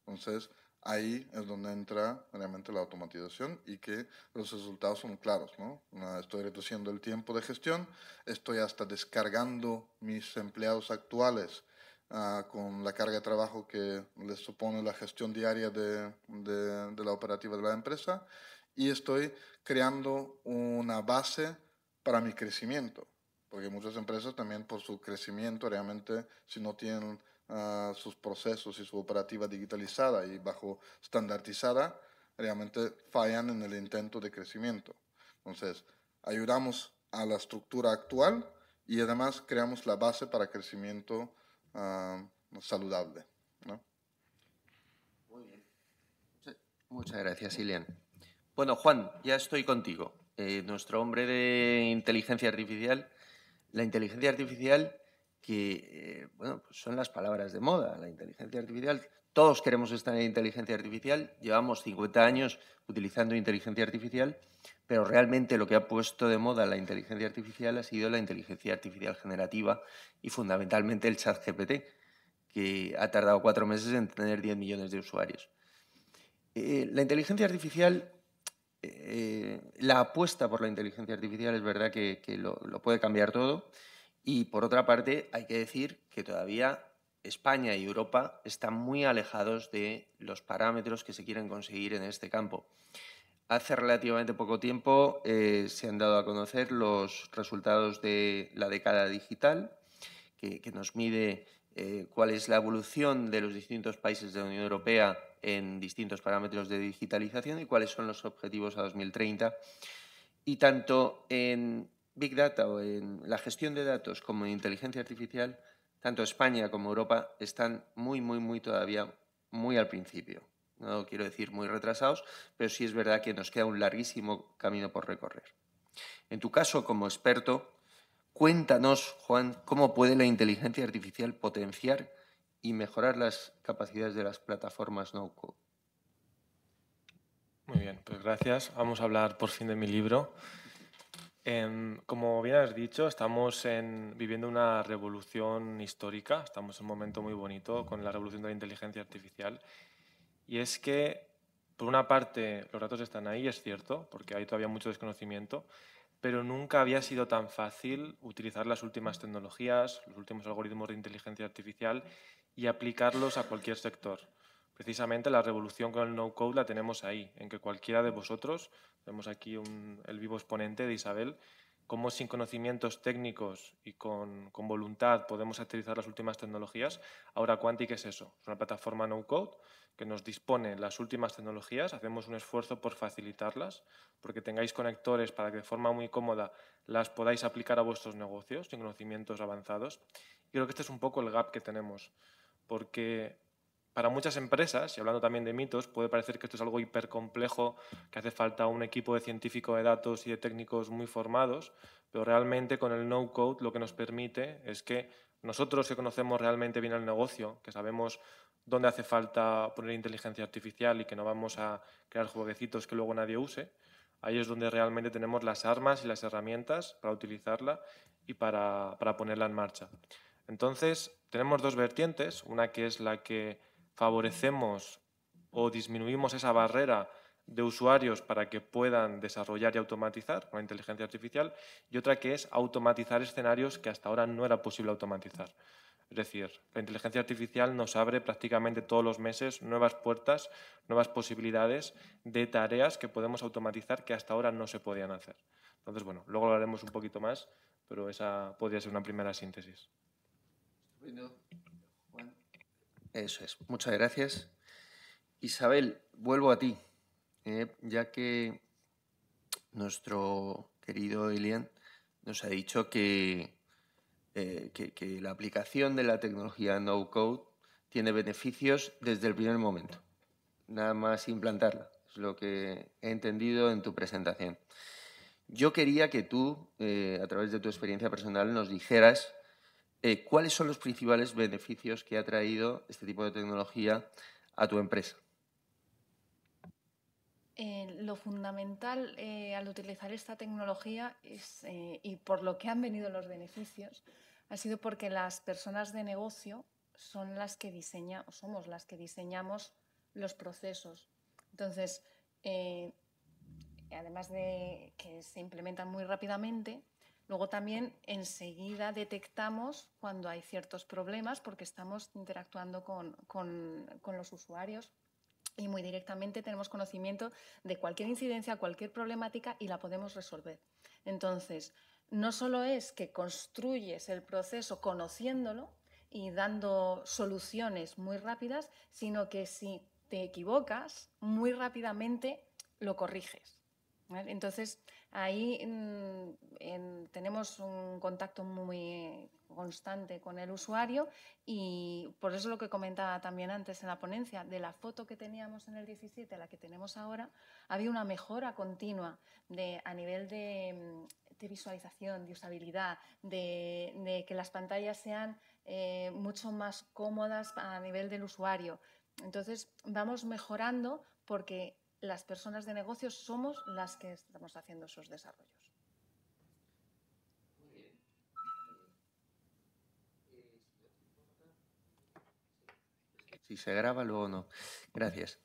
Entonces, ahí es donde entra realmente la automatización y que los resultados son claros. ¿no? Estoy reduciendo el tiempo de gestión, estoy hasta descargando mis empleados actuales ah, con la carga de trabajo que les supone la gestión diaria de, de, de la operativa de la empresa y estoy creando una base para mi crecimiento porque muchas empresas también por su crecimiento realmente si no tienen ah, sus procesos y su operativa digitalizada y bajo estandarizada, realmente fallan en el intento de crecimiento. Entonces, ayudamos a la estructura actual y además creamos la base para crecimiento ah, saludable. Muy bien. Muchas gracias, Ilian. Bueno, Juan, ya estoy contigo. Eh, nuestro hombre de inteligencia artificial la inteligencia artificial, que eh, bueno, pues son las palabras de moda, la inteligencia artificial. Todos queremos estar en inteligencia artificial, llevamos 50 años utilizando inteligencia artificial, pero realmente lo que ha puesto de moda la inteligencia artificial ha sido la inteligencia artificial generativa y fundamentalmente el chat GPT, que ha tardado cuatro meses en tener 10 millones de usuarios. Eh, la inteligencia artificial eh, la apuesta por la inteligencia artificial es verdad que, lo, puede cambiar todo. Y por otra parte, hay que decir que todavía España y Europa están muy alejados de los parámetros que se quieren conseguir en este campo. Hace relativamente poco tiempo eh, se han dado a conocer los resultados de la década digital, que, nos mide eh, cuál es la evolución de los distintos países de la Unión Europea en distintos parámetros de digitalización y cuáles son los objetivos a 2030. Y tanto en Big Data o en la gestión de datos como en inteligencia artificial, tanto España como Europa están muy, muy, muy todavía muy al principio. No quiero decir muy retrasados, pero sí es verdad que nos queda un larguísimo camino por recorrer. En tu caso, como experto, cuéntanos, Juan, cómo puede la inteligencia artificial potenciar y mejorar las capacidades de las plataformas no-code. Muy bien, pues gracias. Vamos a hablar por fin de mi libro. Em, como bien has dicho, estamos viviendo una revolución histórica, estamos en un momento muy bonito con la revolución de la inteligencia artificial. Y es que, por una parte, los datos están ahí, es cierto, porque hay todavía mucho desconocimiento, pero nunca había sido tan fácil utilizar las últimas tecnologías, los últimos algoritmos de inteligencia artificial y aplicarlos a cualquier sector. Precisamente la revolución con el no-code la tenemos ahí, en que cualquiera de vosotros, vemos aquí el vivo exponente de Isabel, cómo sin conocimientos técnicos y con, con, voluntad podemos utilizar las últimas tecnologías. Ahora Quantic es eso, es una plataforma no-code que nos dispone las últimas tecnologías, hacemos un esfuerzo por facilitarlas, porque tengáis conectores para que de forma muy cómoda las podáis aplicar a vuestros negocios sin conocimientos avanzados. Y creo que este es un poco el gap que tenemos, porque para muchas empresas, y hablando también de mitos, puede parecer que esto es algo hipercomplejo, que hace falta un equipo de científicos de datos y de técnicos muy formados, pero realmente con el no-code lo que nos permite es que nosotros que conocemos realmente bien el negocio, que sabemos dónde hace falta poner inteligencia artificial y que no vamos a crear jueguecitos que luego nadie use, ahí es donde realmente tenemos las armas y las herramientas para utilizarla y para, para ponerla en marcha. Entonces, tenemos dos vertientes, una que es la que favorecemos o disminuimos esa barrera de usuarios para que puedan desarrollar y automatizar con la inteligencia artificial y otra que es automatizar escenarios que hasta ahora no era posible automatizar. Es decir, la inteligencia artificial nos abre prácticamente todos los meses nuevas puertas, nuevas posibilidades de tareas que podemos automatizar que hasta ahora no se podían hacer. Entonces, bueno, luego lo haremos un poquito más, pero esa podría ser una primera síntesis. Eso es. Muchas gracias. Isabel, vuelvo a ti, eh, ya que nuestro querido Elian nos ha dicho eh, que, la aplicación de la tecnología no-code tiene beneficios desde el primer momento, nada más implantarla, es lo que he entendido en tu presentación. Yo quería que tú, eh, a través de tu experiencia personal, nos dijeras eh, ¿cuáles son los principales beneficios que ha traído este tipo de tecnología a tu empresa? Eh, lo fundamental eh, al utilizar esta tecnología y por lo que han venido los beneficios ha sido porque las personas de negocio son las que diseñan, somos las que diseñamos los procesos. Entonces, además de que se implementan muy rápidamente, Luego también enseguida detectamos cuando hay ciertos problemas porque estamos interactuando con, los usuarios y muy directamente tenemos conocimiento de cualquier incidencia, cualquier problemática y la podemos resolver. Entonces, no solo es que construyes el proceso conociéndolo y dando soluciones muy rápidas, sino que si te equivocas, muy rápidamente lo corriges. Entonces, ahí mm, tenemos un contacto muy constante con el usuario y por eso lo que comentaba también antes en la ponencia, de la foto que teníamos en el 17 a la que tenemos ahora, había una mejora continua a nivel de, mm, visualización, de usabilidad, de, que las pantallas sean eh, mucho más cómodas a nivel del usuario. Entonces, vamos mejorando porque las personas de negocios somos las que estamos haciendo esos desarrollos. Si se graba, luego no. Gracias.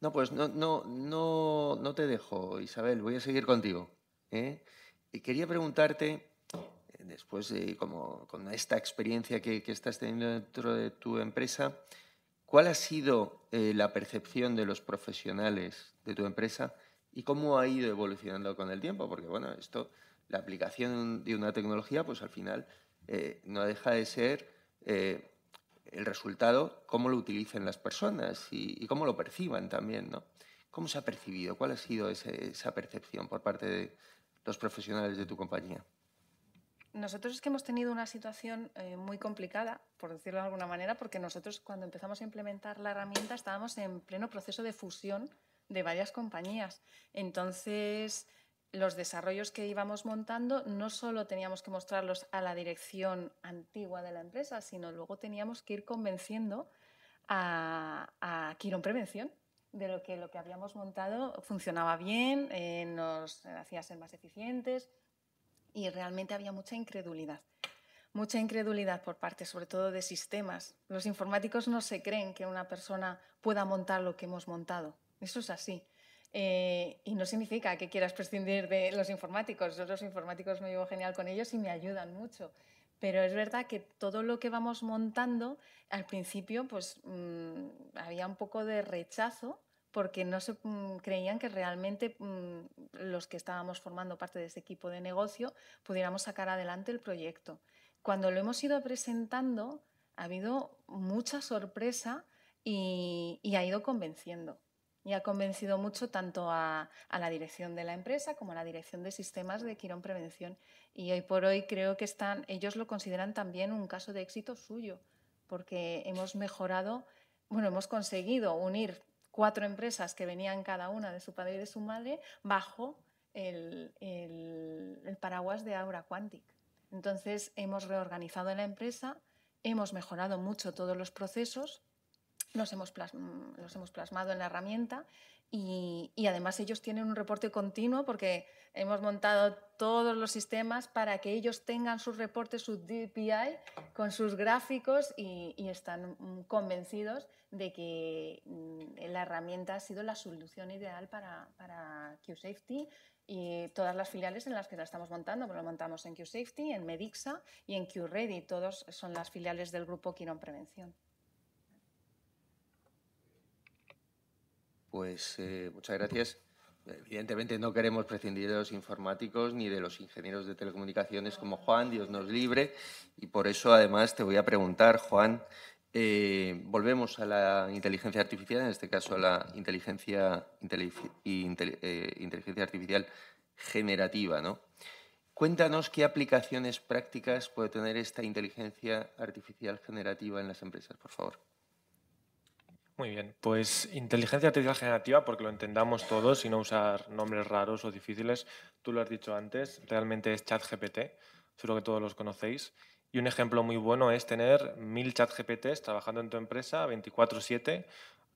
No, pues no, no, no, no te dejo, Isabel. Voy a seguir contigo. ¿eh? Y quería preguntarte, eh, después de como con esta experiencia que, que estás teniendo dentro de tu empresa, ¿Cuál ha sido eh, la percepción de los profesionales de tu empresa y cómo ha ido evolucionando con el tiempo? Porque, bueno, esto, la aplicación de una tecnología, pues al final eh, no deja de ser eh, el resultado, cómo lo utilicen las personas y, cómo lo perciban también, ¿no? ¿Cómo se ha percibido? ¿Cuál ha sido esa percepción por parte de los profesionales de tu compañía? Nosotros es que hemos tenido una situación eh, muy complicada, por decirlo de alguna manera, porque nosotros cuando empezamos a implementar la herramienta estábamos en pleno proceso de fusión de varias compañías. Entonces, los desarrollos que íbamos montando no solo teníamos que mostrarlos a la dirección antigua de la empresa, sino luego teníamos que ir convenciendo a, a Quirón Prevención de lo que lo que habíamos montado funcionaba bien, eh, nos hacía ser más eficientes y realmente había mucha incredulidad. Mucha incredulidad por parte, sobre todo, de sistemas. Los informáticos no se creen que una persona pueda montar lo que hemos montado. Eso es así. Eh, y no significa que quieras prescindir de los informáticos. Yo los informáticos me llevo genial con ellos y me ayudan mucho. Pero es verdad que todo lo que vamos montando, al principio, pues mm, había un poco de rechazo porque no se mm, creían que realmente mm, los que estábamos formando parte de ese equipo de negocio pudiéramos sacar adelante el proyecto. Cuando lo hemos ido presentando, ha habido mucha sorpresa y, ha ido convenciendo. Y ha convencido mucho tanto a, la dirección de la empresa como a la dirección de sistemas de Quirón Prevención. Y hoy por hoy creo que están, ellos lo consideran también un caso de éxito suyo, porque hemos mejorado, bueno, hemos conseguido unir cuatro empresas que venían cada una de su padre y de su madre bajo el, paraguas de Aura Quantic. Entonces hemos reorganizado la empresa, hemos mejorado mucho todos los procesos, los hemos, los hemos plasmado en la herramienta y, además ellos tienen un reporte continuo porque hemos montado todos los sistemas para que ellos tengan sus reportes, su DPI, con sus gráficos y, están convencidos de que mm, la herramienta ha sido la solución ideal para, para QSafety y todas las filiales en las que la estamos montando, pues lo montamos en QSafety, en Medixa y en QReady, todos son las filiales del grupo Quirón Prevención. Pues eh, muchas gracias. Evidentemente no queremos prescindir de los informáticos ni de los ingenieros de telecomunicaciones como Juan, Dios nos libre, y por eso además te voy a preguntar, Juan, eh, volvemos a la inteligencia artificial, en este caso a la inteligencia, eh, inteligencia artificial generativa. ¿no? Cuéntanos qué aplicaciones prácticas puede tener esta inteligencia artificial generativa en las empresas, por favor. Muy bien, pues inteligencia artificial generativa, porque lo entendamos todos y no usar nombres raros o difíciles. Tú lo has dicho antes, realmente es ChatGPT, seguro que todos los conocéis. Y un ejemplo muy bueno es tener mil ChatGPTs trabajando en tu empresa 24/7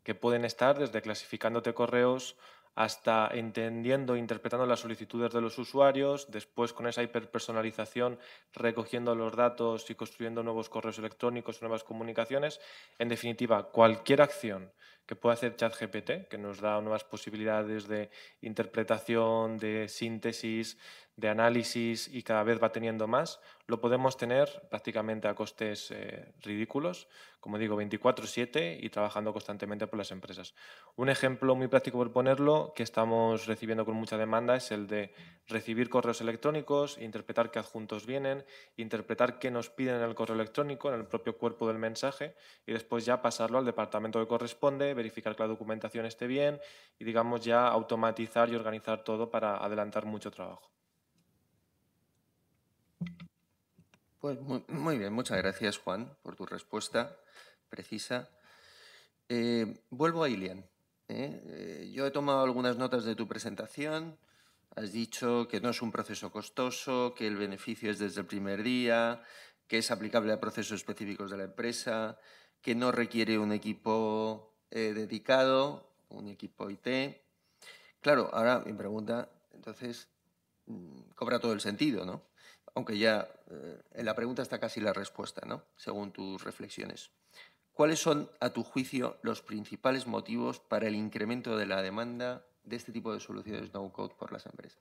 que pueden estar desde clasificándote correos hasta entendiendo e interpretando las solicitudes de los usuarios, después con esa hiperpersonalización recogiendo los datos y construyendo nuevos correos electrónicos, nuevas comunicaciones. En definitiva, cualquier acción que pueda hacer ChatGPT, que nos da nuevas posibilidades de interpretación, de síntesis, de análisis y cada vez va teniendo más, lo podemos tener prácticamente a costes eh, ridículos, como digo, 24/7 y trabajando constantemente por las empresas. Un ejemplo muy práctico por ponerlo, que estamos recibiendo con mucha demanda, es el de recibir correos electrónicos, interpretar qué adjuntos vienen, interpretar qué nos piden en el correo electrónico, en el propio cuerpo del mensaje, y después ya pasarlo al departamento que corresponde, verificar que la documentación esté bien y, digamos, ya automatizar y organizar todo para adelantar mucho trabajo. Pues muy, bien, muchas gracias Juan por tu respuesta precisa. Eh, vuelvo a Ilian. ¿eh? Eh, yo he tomado algunas notas de tu presentación. Has dicho que no es un proceso costoso, que el beneficio es desde el primer día, que es aplicable a procesos específicos de la empresa, que no requiere un equipo dedicado, un equipo IT. Claro, ahora mi pregunta, entonces, mm, cobra todo el sentido, ¿no? aunque ya eh, en la pregunta está casi la respuesta, ¿no? según tus reflexiones. ¿Cuáles son, a tu juicio, los principales motivos para el incremento de la demanda de este tipo de soluciones no-code por las empresas?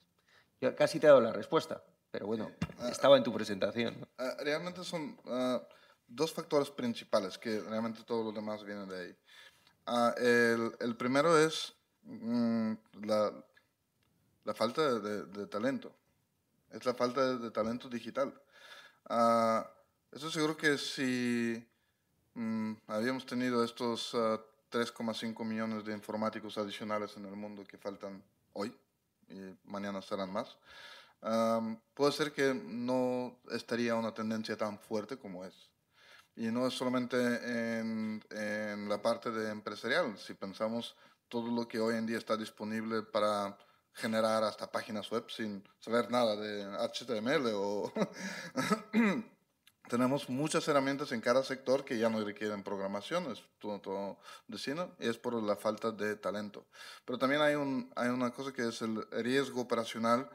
Yo casi te he dado la respuesta, pero bueno, ah, estaba en tu presentación. Ah, realmente son ah, dos factores principales, que realmente todos los demás vienen de ahí. El, primero es mm, la, falta de talento es la falta de, talento digital. Uh, eso seguro que si mm, habíamos tenido estos 3,5 ah, millones de informáticos adicionales en el mundo que faltan hoy y mañana serán más, puede ser que no estaría una tendencia tan fuerte como es. Y no es solamente en, en la parte de empresarial. Si pensamos todo lo que hoy en día está disponible para generar hasta páginas web sin saber nada de HTML o <laughs> tenemos muchas herramientas en cada sector que ya no requieren programación, es todo, todo destino, y es por la falta de talento. Pero también hay, un, hay una cosa que es el riesgo operacional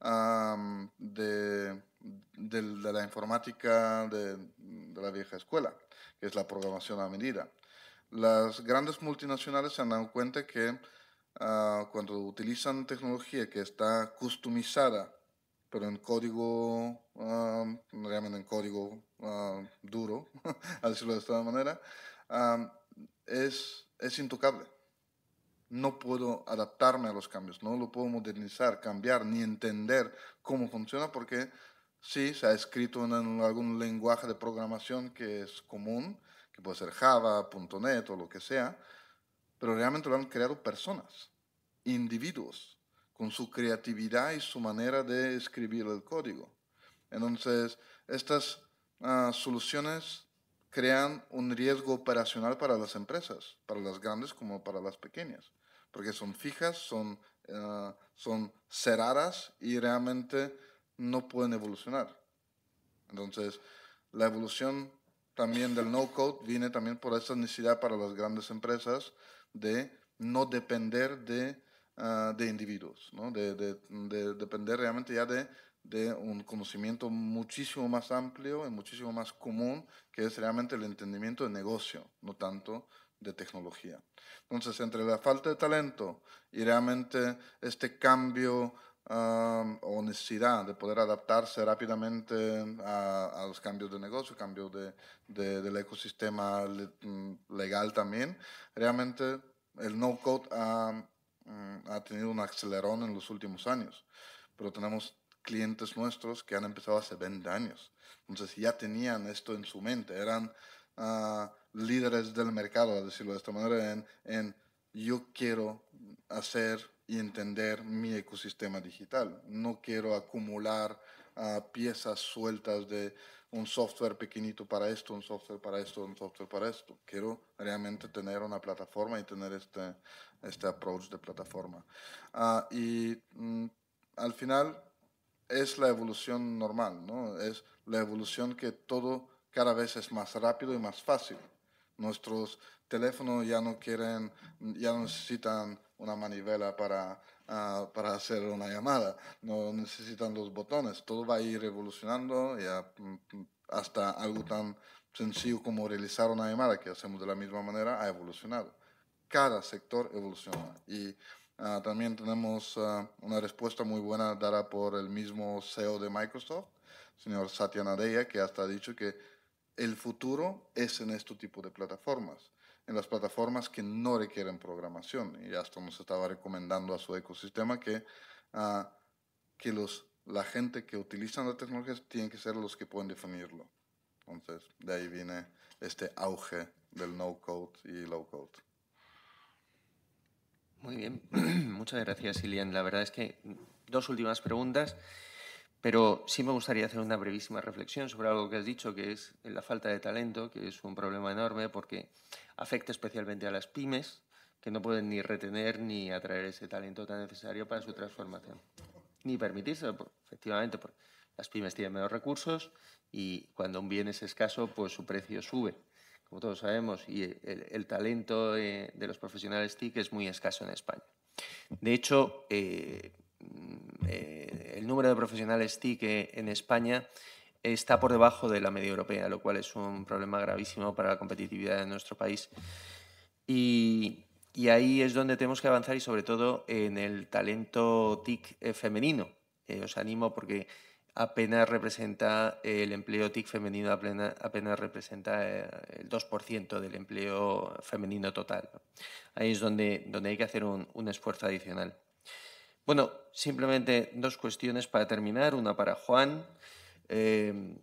de, de, la informática de, de, la vieja escuela, que es la programación a medida. Las grandes multinacionales se han dado cuenta que ah, cuando utilizan tecnología que está customizada pero en código, um, realmente en código uh, duro, <laughs> decirlo de esta manera, es, es intocable. No puedo adaptarme a los cambios, no lo puedo modernizar, cambiar, ni entender cómo funciona, porque sí, se ha escrito en algún lenguaje de programación que es común, que puede ser Java, .NET o lo que sea, pero realmente lo han creado personas, individuos con su creatividad y su manera de escribir el código. Entonces, estas ah, soluciones crean un riesgo operacional para las empresas, para las grandes como para las pequeñas, porque son fijas, son, ah, son cerradas y realmente no pueden evolucionar. Entonces, la evolución también del no-code viene también por esa necesidad para las grandes empresas de no depender de Ah, de individuos, ¿no? de, de, de, depender realmente ya de un conocimiento muchísimo más amplio y muchísimo más común, que es realmente el entendimiento de negocio, no tanto de tecnología. Entonces, entre la falta de talento y realmente este cambio o necesidad de poder adaptarse rápidamente a, a los cambios de negocio, cambios de, del ecosistema mm, legal también, realmente el no-code ha Mm, ha tenido un acelerón en los últimos años, pero tenemos clientes nuestros que han empezado hace 20 años. Entonces ya tenían esto en su mente, eran ah, líderes del mercado, a decirlo de esta manera, en, en yo quiero hacer y entender mi ecosistema digital. No quiero acumular uh, piezas sueltas de un software pequeñito para esto, un software para esto, un software para esto. Quiero realmente tener una plataforma y tener este, este approach de plataforma. Uh, y mm, al final es la evolución normal, ¿no? Es la evolución que todo cada vez es más rápido y más fácil. Nuestros teléfonos ya no quieren, ya no necesitan una manivela para, uh, para hacer una llamada, no necesitan los botones, todo va a ir evolucionando ya, mm, hasta algo tan sencillo como realizar una llamada que hacemos de la misma manera ha evolucionado cada sector evoluciona. Y ah, también tenemos ah, una respuesta muy buena dada por el mismo CEO de Microsoft, señor Satya Nadella, que hasta ha dicho que el futuro es en este tipo de plataformas, en las plataformas que no requieren programación. Y hasta nos estaba recomendando a su ecosistema que, uh, que los, la gente que utiliza las tecnologías tienen que ser los que pueden definirlo. Entonces, de ahí viene este auge del no-code y low-code. Muy bien, <clears throat> muchas gracias, Ilian. La verdad es que dos últimas preguntas, pero sí me gustaría hacer una brevísima reflexión sobre algo que has dicho, que es la falta de talento, que es un problema enorme porque afecta especialmente a las pymes, que no pueden ni retener ni atraer ese talento tan necesario para su transformación, ni permitirse, efectivamente, porque las pymes tienen menos recursos y cuando un bien es escaso, pues su precio sube como todos sabemos, y el, talento de, los profesionales TIC es muy escaso en España. De hecho, eh, eh, el número de profesionales TIC en España está por debajo de la media europea, lo cual es un problema gravísimo para la competitividad de nuestro país. Y, y ahí es donde tenemos que avanzar y sobre todo en el talento TIC eh, femenino. os animo porque apenas representa el empleo TIC femenino, apenas, apenas representa eh, el 2% del empleo femenino total. Ahí es donde, donde hay que hacer un, un, esfuerzo adicional. Bueno, simplemente dos cuestiones para terminar, una para Juan. Eh,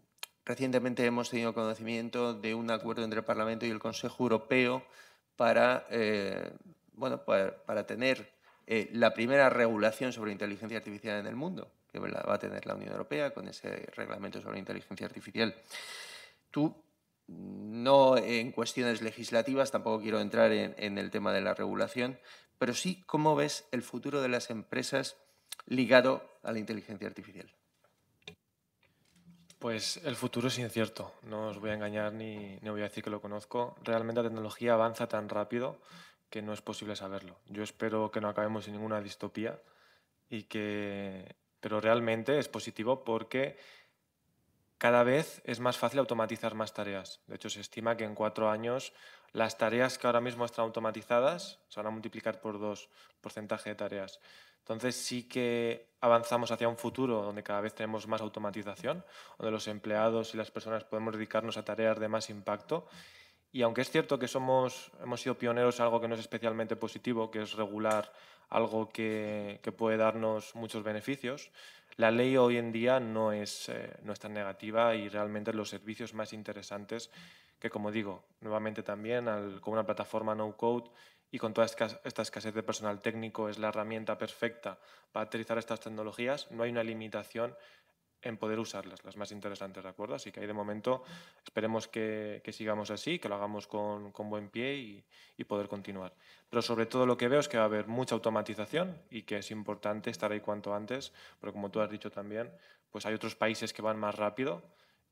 recientemente hemos tenido conocimiento de un acuerdo entre el Parlamento y el Consejo Europeo para, eh, bueno, para, tener eh, la primera regulación sobre inteligencia artificial en el mundo, que va a tener la Unión Europea con ese reglamento sobre inteligencia artificial. Tú, no en cuestiones legislativas, tampoco quiero entrar en el tema de la regulación, pero sí cómo ves el futuro de las empresas ligado a la inteligencia artificial. Pues el futuro es incierto, no os voy a engañar ni, voy a decir que lo conozco. Realmente la tecnología avanza tan rápido que no es posible saberlo. Yo espero que no acabemos en ninguna distopía, y que, pero realmente es positivo porque cada vez es más fácil automatizar más tareas. De hecho, se estima que en cuatro años las tareas que ahora mismo están automatizadas se van a multiplicar por dos porcentaje de tareas. Entonces sí que avanzamos hacia un futuro donde cada vez tenemos más automatización, donde los empleados y las personas podemos dedicarnos a tareas de más impacto. Y aunque es cierto que somos, hemos sido pioneros en algo que no es especialmente positivo, que es regular algo que, que puede darnos muchos beneficios, la ley hoy en día no es, eh, no es tan negativa y realmente los servicios más interesantes que como digo, nuevamente también con una plataforma no code y con toda esta escasez de personal técnico es la herramienta perfecta para utilizar estas tecnologías, no hay una limitación en poder usarlas, las más interesantes, ¿de acuerdo? Así que ahí de momento esperemos que, sigamos así, que lo hagamos con, buen pie y, y, poder continuar. Pero sobre todo lo que veo es que va a haber mucha automatización y que es importante estar ahí cuanto antes, porque como tú has dicho también, pues hay otros países que van más rápido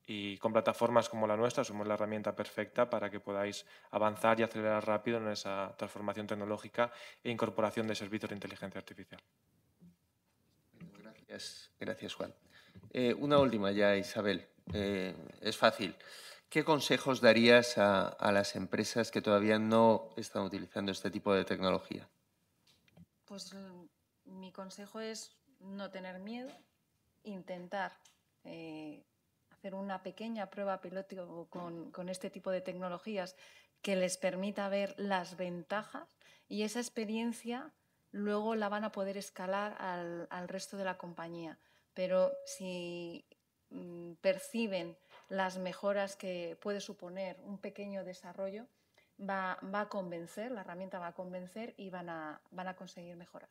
y con plataformas como la nuestra somos la herramienta perfecta para que podáis avanzar y acelerar rápido en esa transformación tecnológica e incorporación de servicios de inteligencia artificial. Gracias, gracias Juan. Eh, una última ya, Isabel. Eh, es fácil. ¿Qué consejos darías a, a, las empresas que todavía no están utilizando este tipo de tecnología? Pues mm, mi consejo es no tener miedo, intentar eh, hacer una pequeña prueba piloto con, con, este tipo de tecnologías que les permita ver las ventajas y esa experiencia luego la van a poder escalar al, al resto de la compañía. Pero si mm, perciben las mejoras que puede suponer un pequeño desarrollo, va, va, a convencer, la herramienta va a convencer y van a, van a conseguir mejorar.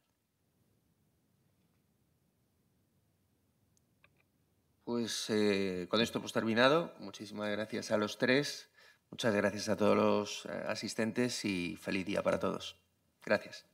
Pues eh, con esto hemos terminado. Muchísimas gracias a los tres. Muchas gracias a todos los eh, asistentes y feliz día para todos. Gracias.